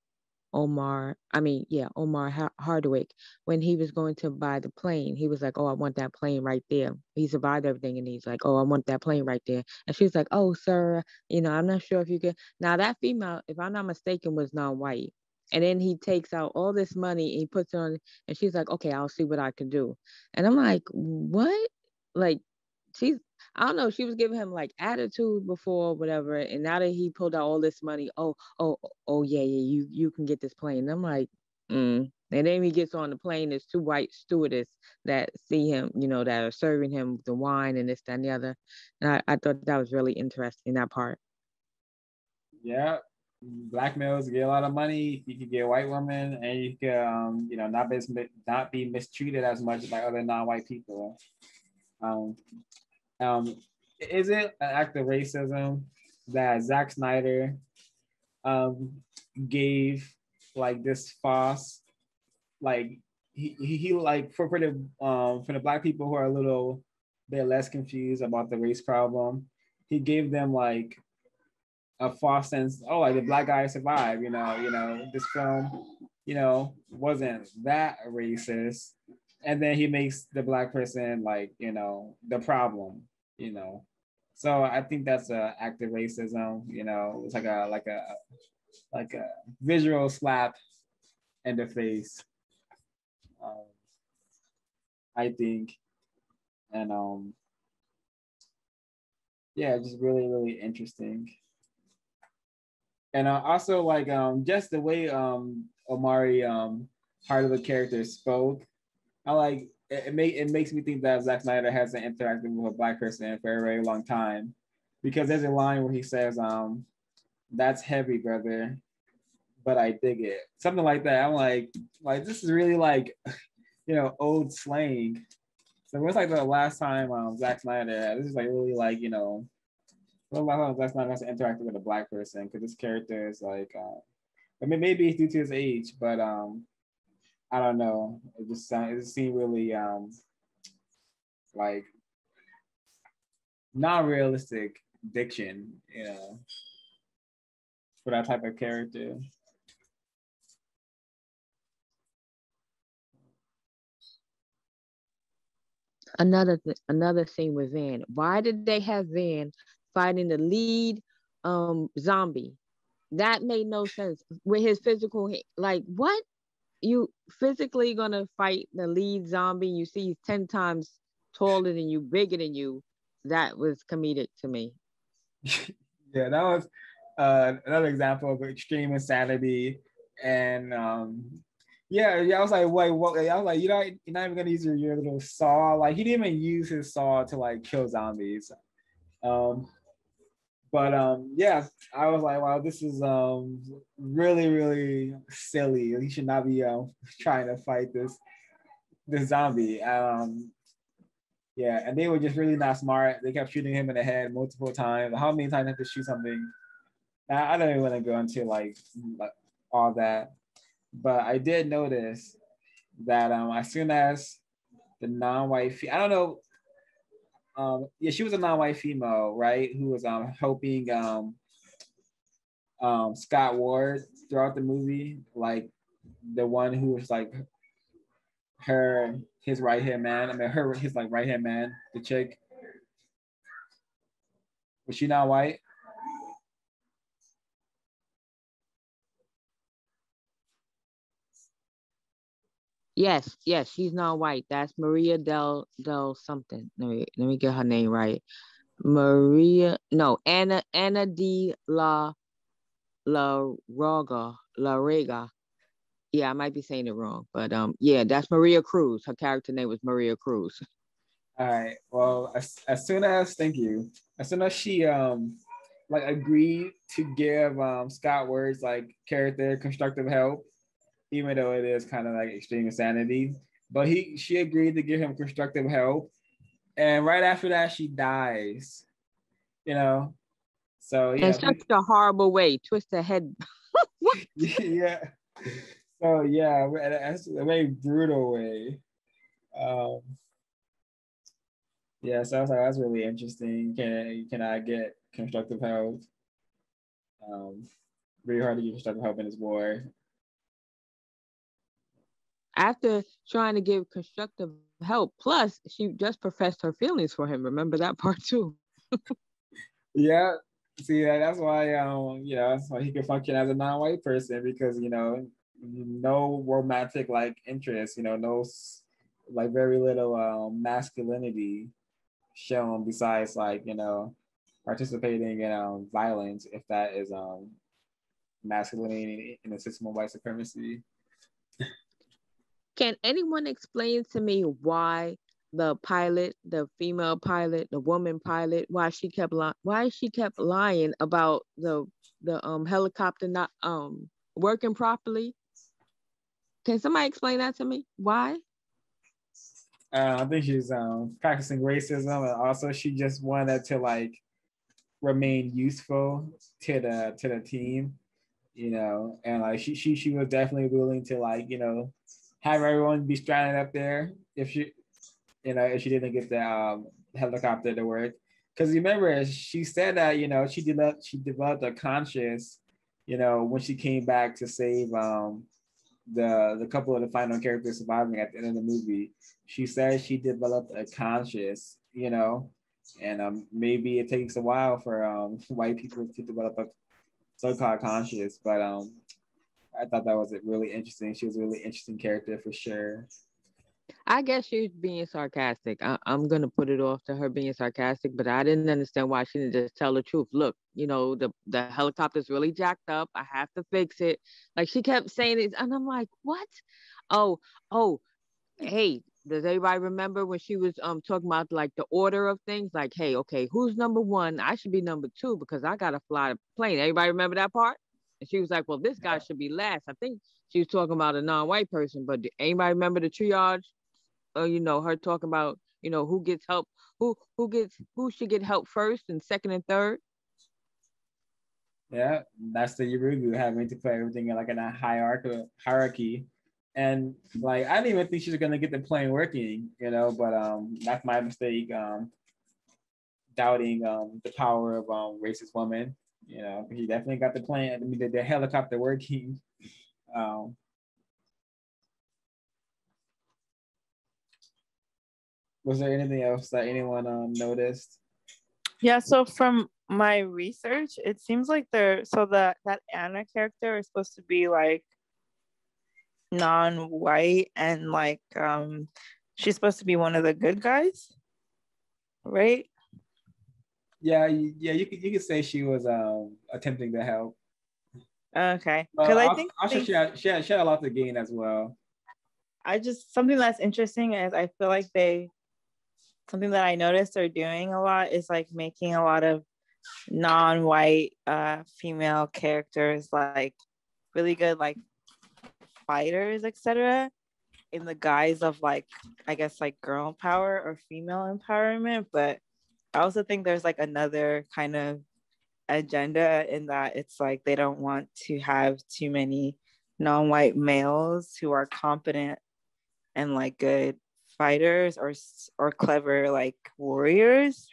Omar, I mean, yeah, Omari Hardwick, when he was going to buy the plane, he was like, "Oh, I want that plane right there." He survived everything, and he's like, "Oh, I want that plane right there." And she's like, "Oh, sir, you know, I'm not sure if you can. Now that female, if I'm not mistaken, was non-white. And then he takes out all this money and he puts it on, and she's like, okay, I'll see what I can do. And I'm like, what? Like, she's, I don't know, she was giving him like attitude before, whatever. And now that he pulled out all this money, oh, oh, oh, yeah, yeah, you you can get this plane. And I'm like, mm, And then he gets on the plane, there's two white stewardess that see him, you know, that are serving him the wine and this, that, and the other. And I, I thought that was really interesting, that part. Yeah. Black males get a lot of money. You could get a white woman and you can, um, you know, not be, not be mistreated as much by other non-white people. Um, um, is it an act of racism that Zack Snyder um, gave like this false, like he, he, he like for, for the um for the black people who are a little bit less confused about the race problem, he gave them like a false sense, oh, like the black guy survived, you know, you know, this film, you know, wasn't that racist. And then he makes the black person like, you know, the problem, you know. So I think that's a active racism, you know, it's like a like a like a visual slap in the face. Um, I think. And um yeah, just really, really interesting. And uh, also like um just the way um Omari um the character spoke, I like it, it, make, it makes me think that Zack Snyder hasn't interacted with a black person for a very long time. Because there's a line where he says, um, that's heavy, brother, but I dig it. Something like that. I'm like, like this is really like, you know, old slang. So what's like the last time um Zack Snyder? This is like really like you know, the last time Zack Snyder has interacted with a black person because this character is like, uh, I mean maybe it's due to his age, but um, I don't know. It just it just seemed really um like not realistic diction, you know, for that type of character. Another th- another thing with Van. Why did they have Van fighting the lead um zombie? That made no sense with his physical. Like what? You physically gonna fight the lead zombie? You see he's ten times taller than you, bigger than you. That was comedic to me. yeah, that was uh, another example of extreme insanity. And um, yeah, yeah, I was like, wait, what? I was like, you know, you're not even gonna use your, your little saw. Like, he didn't even use his saw to like kill zombies. Um, but um, yeah, I was like, wow, this is um really, really silly. He should not be um trying to fight this this zombie. Um, yeah, and they were just really not smart. They kept shooting him in the head multiple times. How many times have to shoot something? Now, I don't even want to go into like, all that, but I did notice that um as soon as the non-white, I don't know, um yeah, she was a non-white female, right? Who was um helping um um Scott Ward throughout the movie, like the one who was like her his right hand man. I mean, her his like right hand man, the chick. Was she not white? Yes, yes, she's not white. That's Maria del del something. Let me let me get her name right. Maria, no, Anna Anna de la La Raga La Rega yeah, I might be saying it wrong, but um, yeah, that's Maria Cruz. Her character name was Maria Cruz. All right. Well, as, as soon as thank you, as soon as she um like agreed to give um Scott Ward's like character constructive help, even though it is kind of like extreme insanity, but he she agreed to give him constructive help, and right after that she dies. You know, so yeah. In such a horrible way, twist her head. yeah. So yeah, that's a very brutal way. Um, yeah, so I was like, that's really interesting. Can can I get constructive help? Um, really hard to get constructive help in this war. After trying to give constructive help, plus she just professed her feelings for him. Remember that part too. yeah, see that's why um you know he can function as a non-white person because you know no romantic like interest, you know, no like very little um, masculinity shown besides like, you know, participating in um, violence if that is um masculinity in the system of white supremacy. Can anyone explain to me why the pilot, the female pilot, the woman pilot, why she kept li- why she kept lying about the the um helicopter not um working properly? Can somebody explain that to me? Why? Uh, I think she's um practicing racism, and also she just wanted to like remain useful to the to the team, you know, and like she she she was definitely willing to like you know have everyone be stranded up there if she you know if she didn't get the um, helicopter to work. Because remember, she said that you know she developed she developed a conscience, you know, when she came back to save um the the couple of the final characters surviving at the end of the movie. She said she developed a conscience, you know, and um, maybe it takes a while for um, white people to develop a so-called conscience. But um, I thought that was really interesting. She was a really interesting character for sure. I guess she's being sarcastic. I, am gonna put it off to her being sarcastic, but I didn't understand why she didn't just tell the truth. Look, you know, the the helicopter's really jacked up. I have to fix it. Like she kept saying it, and I'm like, what? Oh, oh, hey, does everybody remember when she was um talking about like the order of things? Like, hey, okay, who's number one? I should be number two because I gotta fly the plane. Everybody remember that part? And she was like, well, this guy should be last. I think she was talking about a non-white person, but anybody remember the triage? Uh, you know, her talking about you know who gets help, who who gets who should get help first and second and third. Yeah, that's the Yurugu having to put everything in like in a hierarchy hierarchy and like I didn't even think she was gonna get the plane working, you know. But um, that's my mistake. Um, doubting um the power of um racist woman. You know, he definitely got the plane. I mean, the, the helicopter working. Um, was there anything else that anyone um noticed? Yeah. So from my research, it seems like they're so that that Anna character is supposed to be like non-white and like um she's supposed to be one of the good guys right yeah yeah you could you could say she was um attempting to help okay because i think also she had, she had she had a lot to gain as well i just something that's interesting is i feel like they something that i noticed they're doing a lot is like making a lot of non-white uh female characters like really good like fighters, etc., in the guise of like, I guess like girl power or female empowerment. But I also think there's like another kind of agenda in that it's like they don't want to have too many non-white males who are competent and like good fighters or or clever like warriors.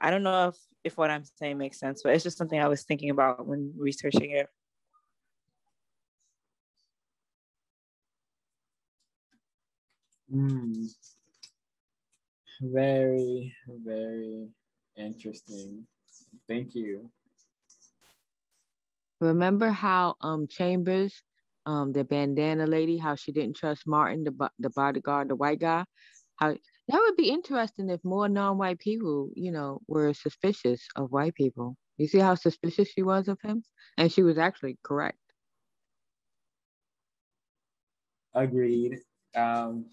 I don't know if if what I'm saying makes sense, but it's just something I was thinking about when researching it. Mm. Very, very interesting. Thank you. Remember how um Chambers, um the bandana lady, how she didn't trust Martin, the the bodyguard, the white guy. How that would be interesting if more non-white people, you know, were suspicious of white people. You see how suspicious she was of him, and she was actually correct. Agreed. Um,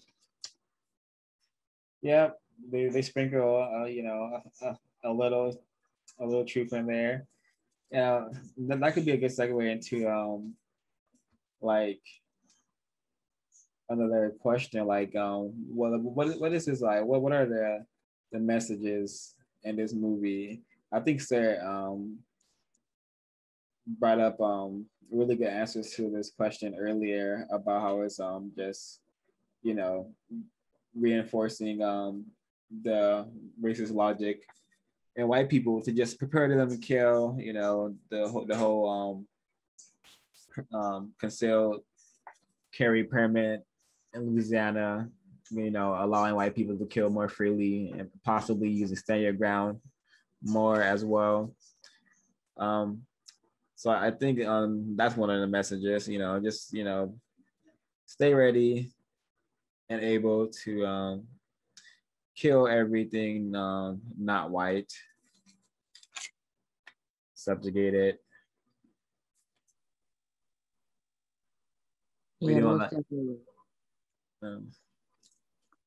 yeah, they, they sprinkle, uh, you know, a, a, little, a little truth in there. Yeah, that, that could be a good segue into um, like another question, like um, what what what is this like? What what are the the messages in this movie? I think Sarah um brought up um really good answers to this question earlier about how it's um just you know reinforcing um, the racist logic and white people to just prepare them to kill, you know, the the whole um, um, concealed carry permit in Louisiana, you know, allowing white people to kill more freely and possibly using stand your ground more as well. Um, so I think um, that's one of the messages, you know, just, you know, stay ready, and able to um, kill everything um, not white, subjugate it. Yeah, most definitely. Um,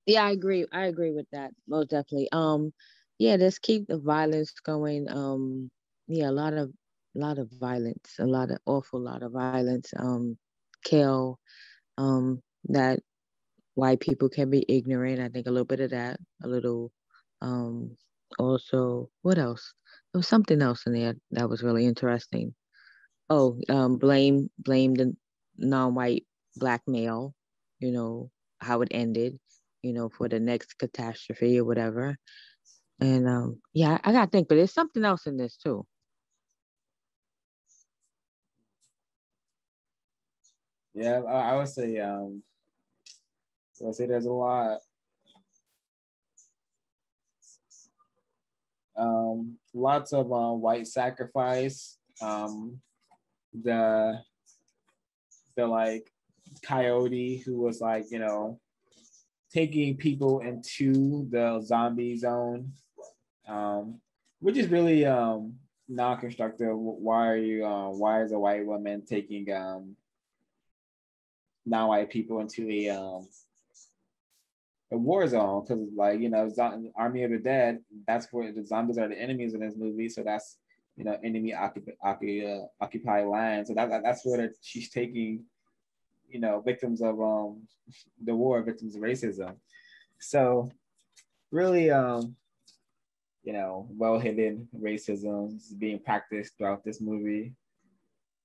yeah, I agree. I agree with that most definitely. Um, yeah, just keep the violence going. Um, yeah, a lot of a lot of violence, a lot of awful lot of violence. Um, kill. Um, that white people can be ignorant. I think a little bit of that, a little. Um, also, what else? There was something else in there that was really interesting. Oh, um, blame blame the non-white black male. You know how it ended. You know for the next catastrophe or whatever. And um, yeah, I gotta think, but there's something else in this too. Yeah, I, I would say um, I would say there's a lot. Um, lots of uh, white sacrifice. Um, the the like coyote who was like you know taking people into the zombie zone, um, which is really um, non-constructive. Why are you? Uh, why is a white woman taking um, non-white people into a um, a war zone? Because like you know, Army of the Dead. That's where the zombies are the enemies in this movie. So that's you know enemy occup- occup- uh, occupied land. So that, that that's where she's taking you know victims of um the war, victims of racism. So really um you know well hidden racism is being practiced throughout this movie.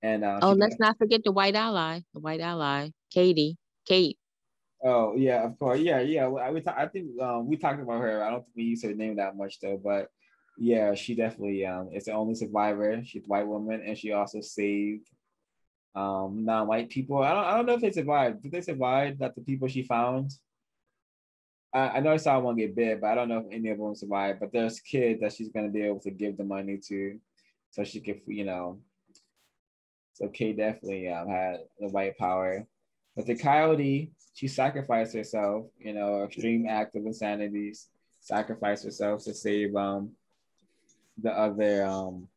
And uh, oh, let's not forget the white ally, the white ally, Katie, Kate. Oh yeah, of course, yeah, yeah. I, we I think um, we talked about her. I don't think we used her name that much though, but yeah, she definitely um is the only survivor. She's white woman, and she also saved um non-white people. I don't I don't know if they survived. Did they survive? That the people she found. I, I know I saw one get bit, but I don't know if any of them survived. But there's kids that she's gonna be able to give the money to, so she could you know. So Kay definitely um, had the white power, but the coyote she sacrificed herself. You know, extreme act of insanity, sacrificed herself to save um the other um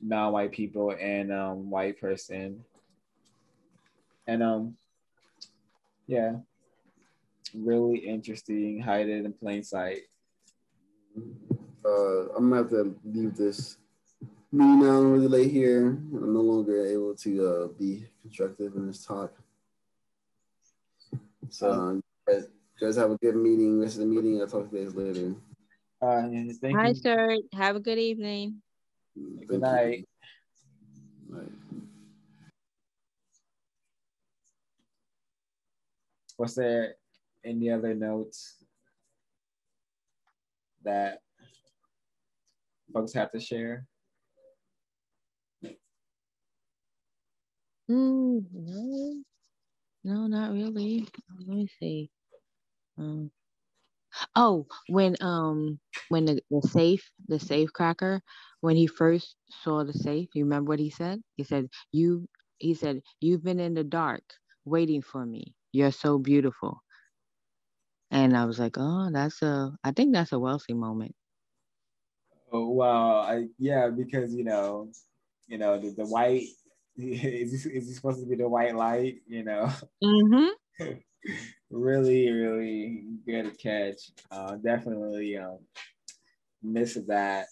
non-white people and um white person. And um yeah, really interesting, hide it in plain sight. Uh, I'm gonna have to leave this meeting now really late here. I'm no longer able to uh, be constructive in this talk. So, um, guys, guys have a good meeting. Rest of the meeting. I'll talk to you guys later. Uh, thank Hi, you. sir. Have a good evening. Good night. night. Was there any other notes that folks have to share? Mm, no, no, not really. Let me see. Um, Oh, when um when the, the safe, the safe cracker, when he first saw the safe, you remember what he said? He said, You he said, You've been in the dark waiting for me. You're so beautiful. And I was like, Oh, that's a I think that's a Welsing moment. Oh wow. I yeah, because you know, you know, the, the white is this, is this supposed to be the white light, you know? Mm-hmm. really, really good catch. Uh, definitely um, missed that.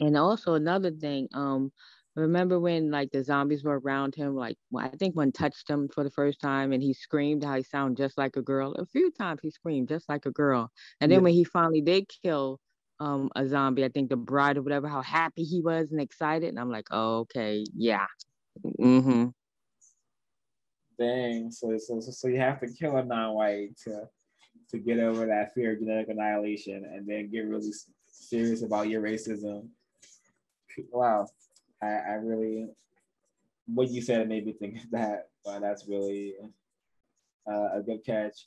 And also another thing, um, remember when like the zombies were around him? Like I think one touched him for the first time, and he screamed how he sounded just like a girl. A few times he screamed just like a girl, and then yeah. when he finally did kill um, a zombie, I think the bride or whatever, how happy he was and excited, and I'm like, oh, okay, yeah. Mm-hmm. Dang. So, so, so you have to kill a non-white to to get over that fear of genetic annihilation, and then get really serious about your racism. Wow, I, I really what you said made me think of that. Wow, that's really uh, a good catch.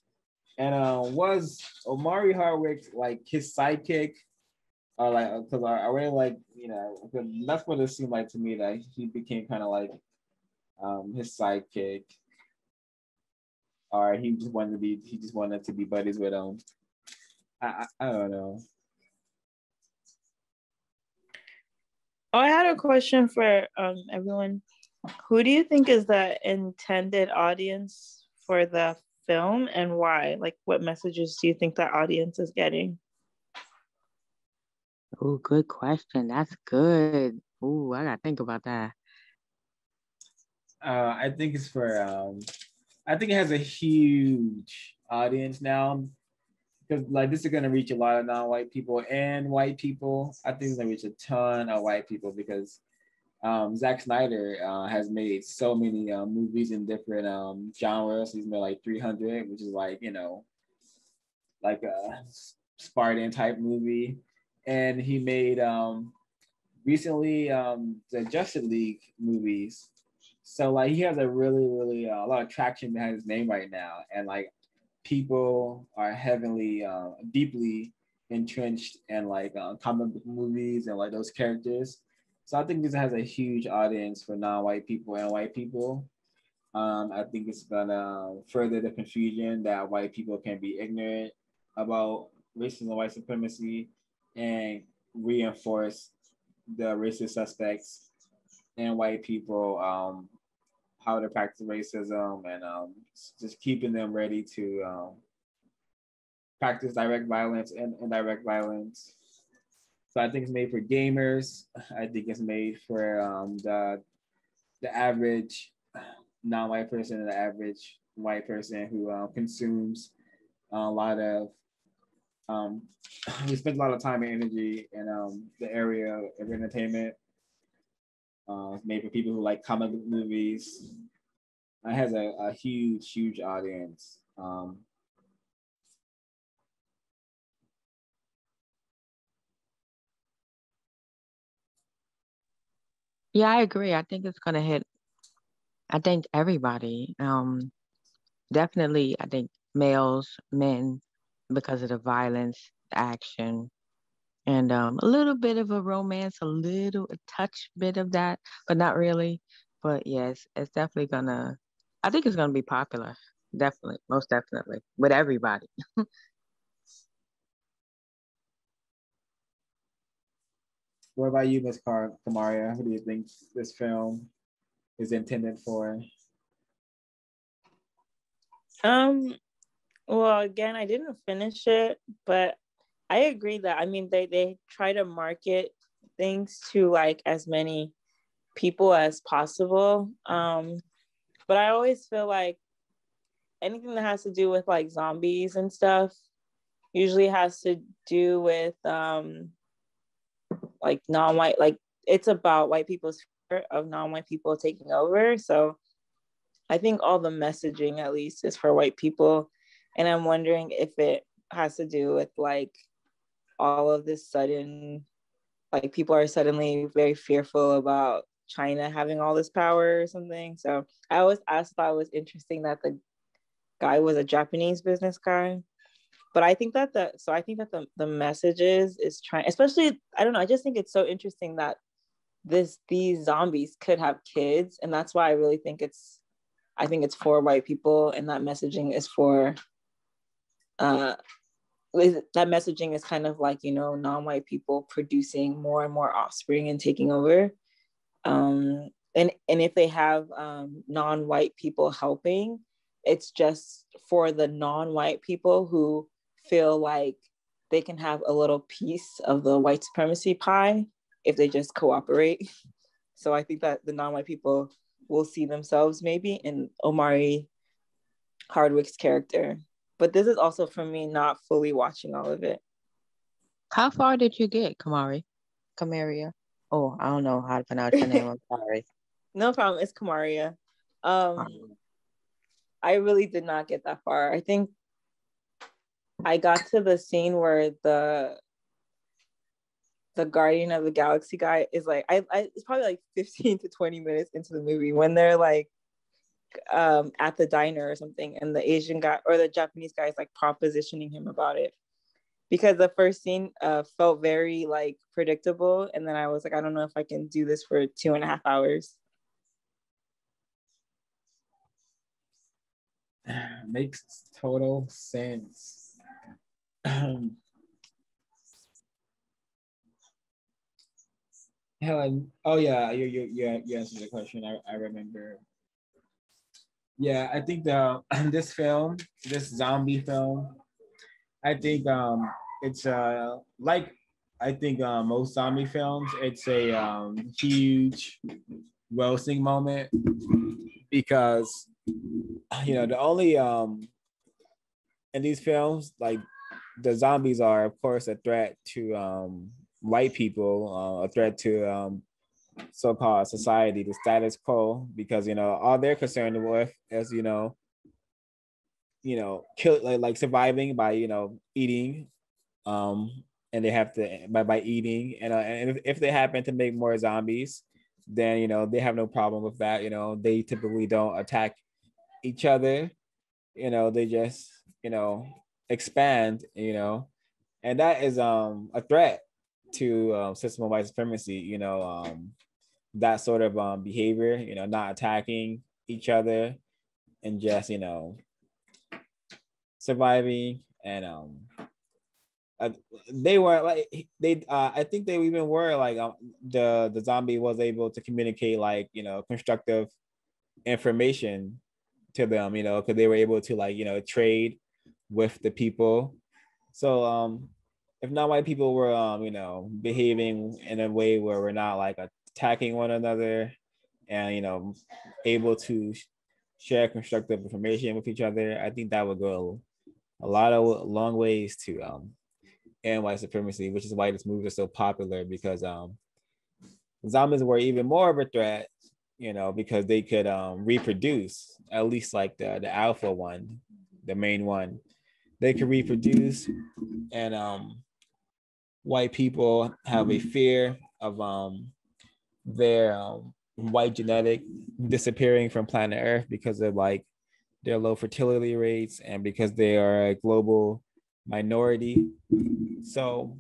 And uh, was Omari Hardwick like his sidekick? Or like, because I, I really like, you know, that's what it seemed like to me that he became kind of like um, his sidekick or he just wanted to be he just wanted to be buddies with him. I, I, I don't know. Oh, I had a question for um everyone. Who do you think is the intended audience for the film and why? Like, what messages do you think that audience is getting? Oh, good question. That's good. Oh, I gotta think about that. Uh, I think it's for. Um, I think it has a huge audience now because like this is gonna reach a lot of non-white people and white people. I think it's gonna reach a ton of white people because um, Zack Snyder uh, has made so many uh, movies in different um, genres. He's made like 300, which is like you know, like a Spartan type movie, and he made um, recently um, the Justice League movies. So like he has a really really uh, a lot of traction behind his name right now, and like people are heavily uh, deeply entrenched in like uh, comic book movies and like those characters so I think this has a huge audience for non-white people and white people. Um, I think it's gonna further the confusion that white people can be ignorant about racism and white supremacy and reinforce the racist suspects and white people um, how to practice racism and um, just keeping them ready to um, practice direct violence and indirect violence so I think it's made for gamers. I think it's made for um, the the average non-white person and the average white person who uh, consumes a lot of um, we spend a lot of time and energy in um, the area of entertainment. Uh, made for people who like comic movies. It has a, a huge, huge audience. Um, Yeah, I agree. I think it's gonna hit. I think everybody. Um, definitely. I think males, men, because of the violence, the action, and um, a little bit of a romance, a little, a touch bit of that, but not really. But yes, it's definitely gonna. I think it's gonna be popular. Definitely, most definitely, with everybody. What about you, Miss Car- Kamaria? Who do you think this film is intended for? Um, well, again, I didn't finish it, but I agree that I mean they they try to market things to like as many people as possible. Um, but I always feel like anything that has to do with like zombies and stuff usually has to do with um like non-white like it's about white people's fear of non-white people taking over so i think all the messaging at least is for white people and i'm wondering if it has to do with like all of this sudden like people are suddenly very fearful about china having all this power or something so i always I thought it was interesting that the guy was a japanese business guy but I think that the so I think that the the messages is trying, especially I don't know. I just think it's so interesting that this these zombies could have kids, and that's why I really think it's I think it's for white people, and that messaging is for uh that messaging is kind of like you know non-white people producing more and more offspring and taking over um and and if they have um non-white people helping it's just for the non-white people who feel like they can have a little piece of the white supremacy pie if they just cooperate. So I think that the non-white people will see themselves maybe in Omari Hardwick's character. But this is also for me not fully watching all of it. How far did you get, Kamari? Kamaria? Oh, I don't know how to pronounce your name. I'm sorry. no problem. It's Kamaria. Um, I really did not get that far. I think I got to the scene where the the Guardian of the Galaxy guy is like, I, I it's probably like 15 to 20 minutes into the movie when they're like um at the diner or something, and the Asian guy or the Japanese guy is like propositioning him about it. Because the first scene uh, felt very like predictable, and then I was like, I don't know if I can do this for two and a half hours. Makes total sense. Helen. Oh yeah, you you you, you answered the question. I, I remember. Yeah, I think the this film, this zombie film, I think um it's uh like I think uh, most zombie films, it's a um, huge roasting moment because you know the only um in these films like the zombies are of course a threat to um white people, uh, a threat to um so-called society, the status quo, because you know all they're concerned with is you know, you know, kill like, like surviving by you know eating, um, and they have to by by eating, and uh, and if, if they happen to make more zombies, then you know they have no problem with that. You know, they typically don't attack each other. You know, they just you know expand. You know, and that is um a threat to um, system of white supremacy. You know, um, that sort of um, behavior, you know, not attacking each other and just, you know, surviving and um uh, they were like they uh I think they even were like um, the the zombie was able to communicate like, you know, constructive information to them, you know, because they were able to like, you know, trade with the people. So um if not white people were um, you know, behaving in a way where we're not like a attacking one another and you know able to share constructive information with each other. I think that would go a lot of long ways to um end white supremacy which is why this movie is so popular because um zombies were even more of a threat you know because they could um reproduce at least like the the alpha one the main one. They could reproduce and um white people have a fear of um their um, white genetic disappearing from planet Earth because of like their low fertility rates and because they are a global minority. So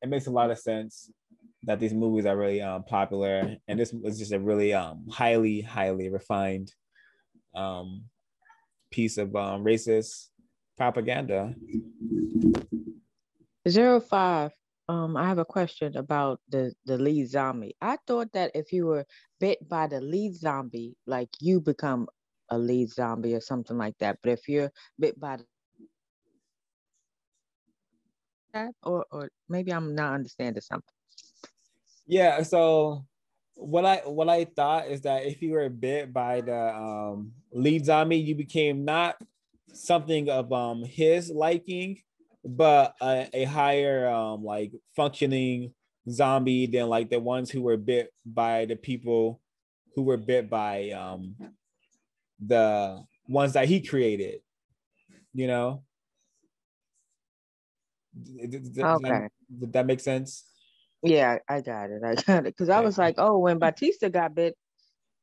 it makes a lot of sense that these movies are really um, popular, and this was just a really um, highly, highly refined um, piece of um, racist propaganda. Zero five um, I have a question about the the lead zombie. I thought that if you were bit by the lead zombie, like you become a lead zombie or something like that. But if you're bit by that, or or maybe I'm not understanding something. Yeah. So what I what I thought is that if you were bit by the um, lead zombie, you became not something of um his liking, but a, a higher um like functioning zombie than like the ones who were bit by the people who were bit by um the ones that he created you know? Did, okay that, did that make sense? Yeah i got it i got it. Because i was like oh when Bautista got bit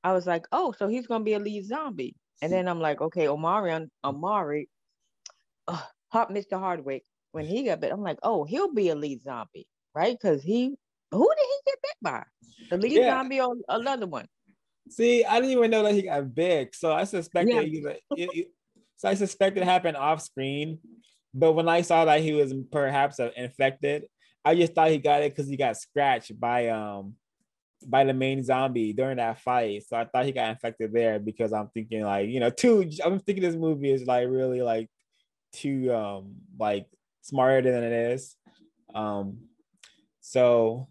i was like oh so he's gonna be a lead zombie. And then i'm like okay omari omari uh, mr hardwick when he got bit, I'm like, oh, he'll be a lead zombie, right? Because he, who did he get bit by? The lead yeah. zombie or another one? See, I didn't even know that he got big, so I suspect Yeah. He, it, it, so I suspected it happened off screen, but when I saw that he was perhaps infected, I just thought he got it because he got scratched by um by the main zombie during that fight. So I thought he got infected there because I'm thinking like, you know, too I'm thinking this movie is like really like too um like smarter than it is. Um, so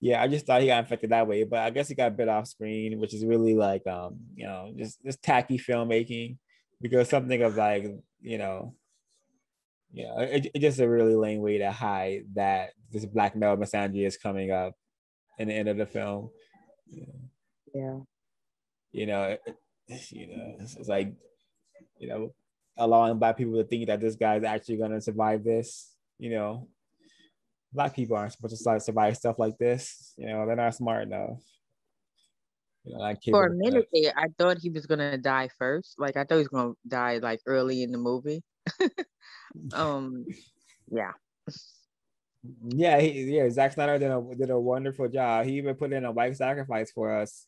yeah, I just thought he got infected that way, but I guess he got bit off screen, which is really like um, you know, just just tacky filmmaking because something of like, you know, yeah, it, it's just a really lame way to hide that this black male misandry is coming up in the end of the film. Yeah. You know, it, you know, it's, it's like, you know, allowing black people to think that this guy is actually going to survive this. You know, black people aren't supposed to survive stuff like this. You know, they're not smart enough. You know, For a minute there, I thought he was gonna die first. Like I thought he was gonna die like early in the movie. um, yeah. Yeah, he, yeah. Zack Snyder did a did a wonderful job. He even put in a white sacrifice for us,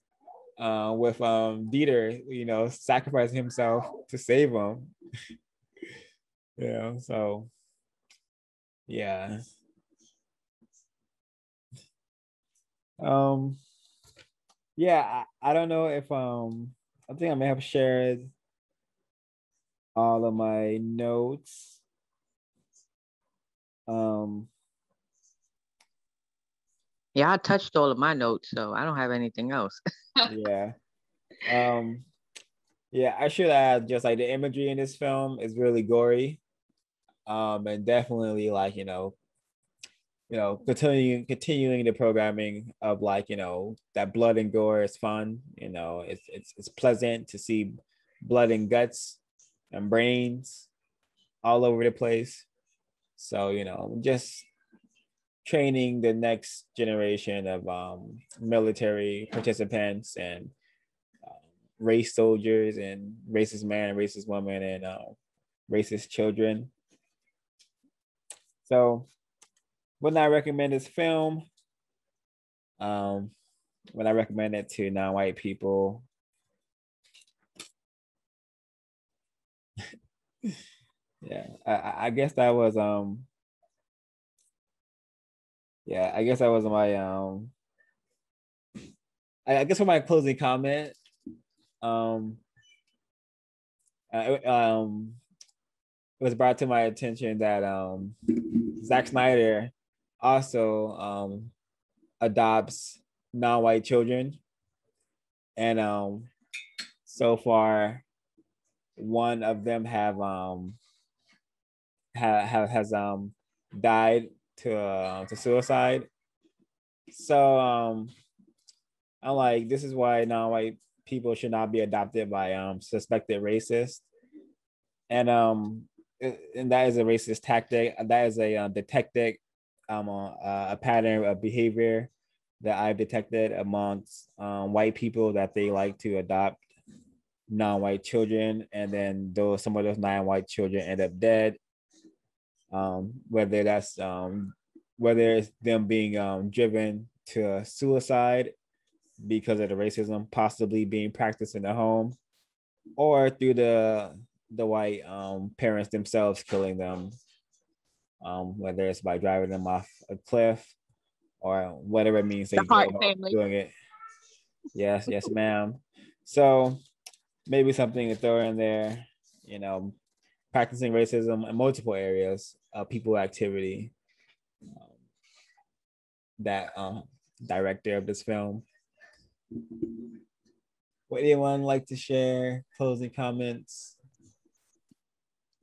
uh, with um Dieter. You know, sacrificing himself to save him. yeah, so yeah. Um, yeah, I, I don't know if um I think I may have shared all of my notes. Um, Yeah, I touched all of my notes, so I don't have anything else. yeah. Um, yeah, I should add just like the imagery in this film is really gory. Um, and definitely like, you know, you know, continuing continuing the programming of like, you know, that blood and gore is fun. You know, it's it's it's pleasant to see blood and guts and brains all over the place. So, you know, just training the next generation of um, military participants and uh, race soldiers and racist man, racist woman, and uh, racist children. So, would not recommend this film. Um, would I recommend it to non-white people? yeah, I, I guess that was um yeah, I guess that was my um I, guess for my closing comment, um um it was brought to my attention that um Zack Snyder also um adopts non-white children. And um so far one of them have um have, have has um died to uh, to suicide. So um, I'm like, this is why non-white people should not be adopted by um suspected racists, and um, and that is a racist tactic. That is a uh, detected um uh, a pattern of behavior that I've detected amongst um, white people that they like to adopt non-white children, and then those some of those non-white children end up dead um, whether that's um, whether it's them being um, driven to suicide because of the racism possibly being practiced in the home, or through the the white um, parents themselves killing them, um, whether it's by driving them off a cliff or whatever it means they the Hart family. doing it. Yes, yes, ma'am. So maybe something to throw in there, you know, practicing racism in multiple areas, uh, people activity. Um, that um, director of this film. Would anyone like to share closing comments?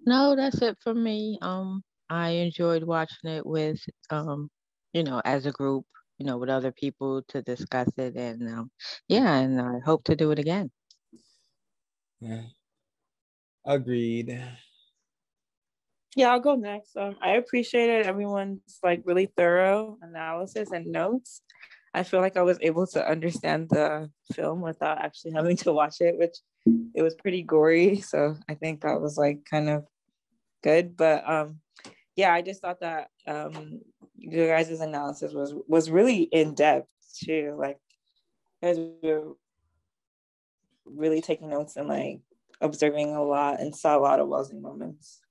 No, that's it for me. Um, I enjoyed watching it with, um, you know, as a group, you know, with other people to discuss it, and um, yeah, and I hope to do it again. Yeah. Agreed. Yeah, I'll go next. Um, I appreciated everyone's like really thorough analysis and notes. I feel like I was able to understand the film without actually having to watch it, which it was pretty gory. So I think that was like kind of good. But um, yeah, I just thought that um, you guys' analysis was was really in depth too. Like, you guys were really taking notes and like observing a lot and saw a lot of Welsing moments.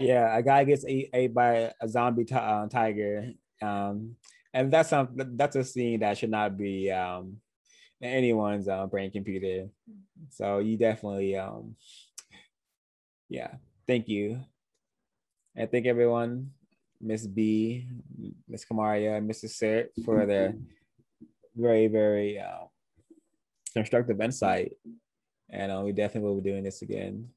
Yeah, a guy gets ate, ate by a zombie t- uh, tiger, um, and that's some that's a scene that should not be um, anyone's uh, brain computer. So you definitely, um, yeah, thank you, and thank everyone, Miss B, Miss Kamaria, Mrs. Sert for their very very uh, constructive insight, and uh, we definitely will be doing this again.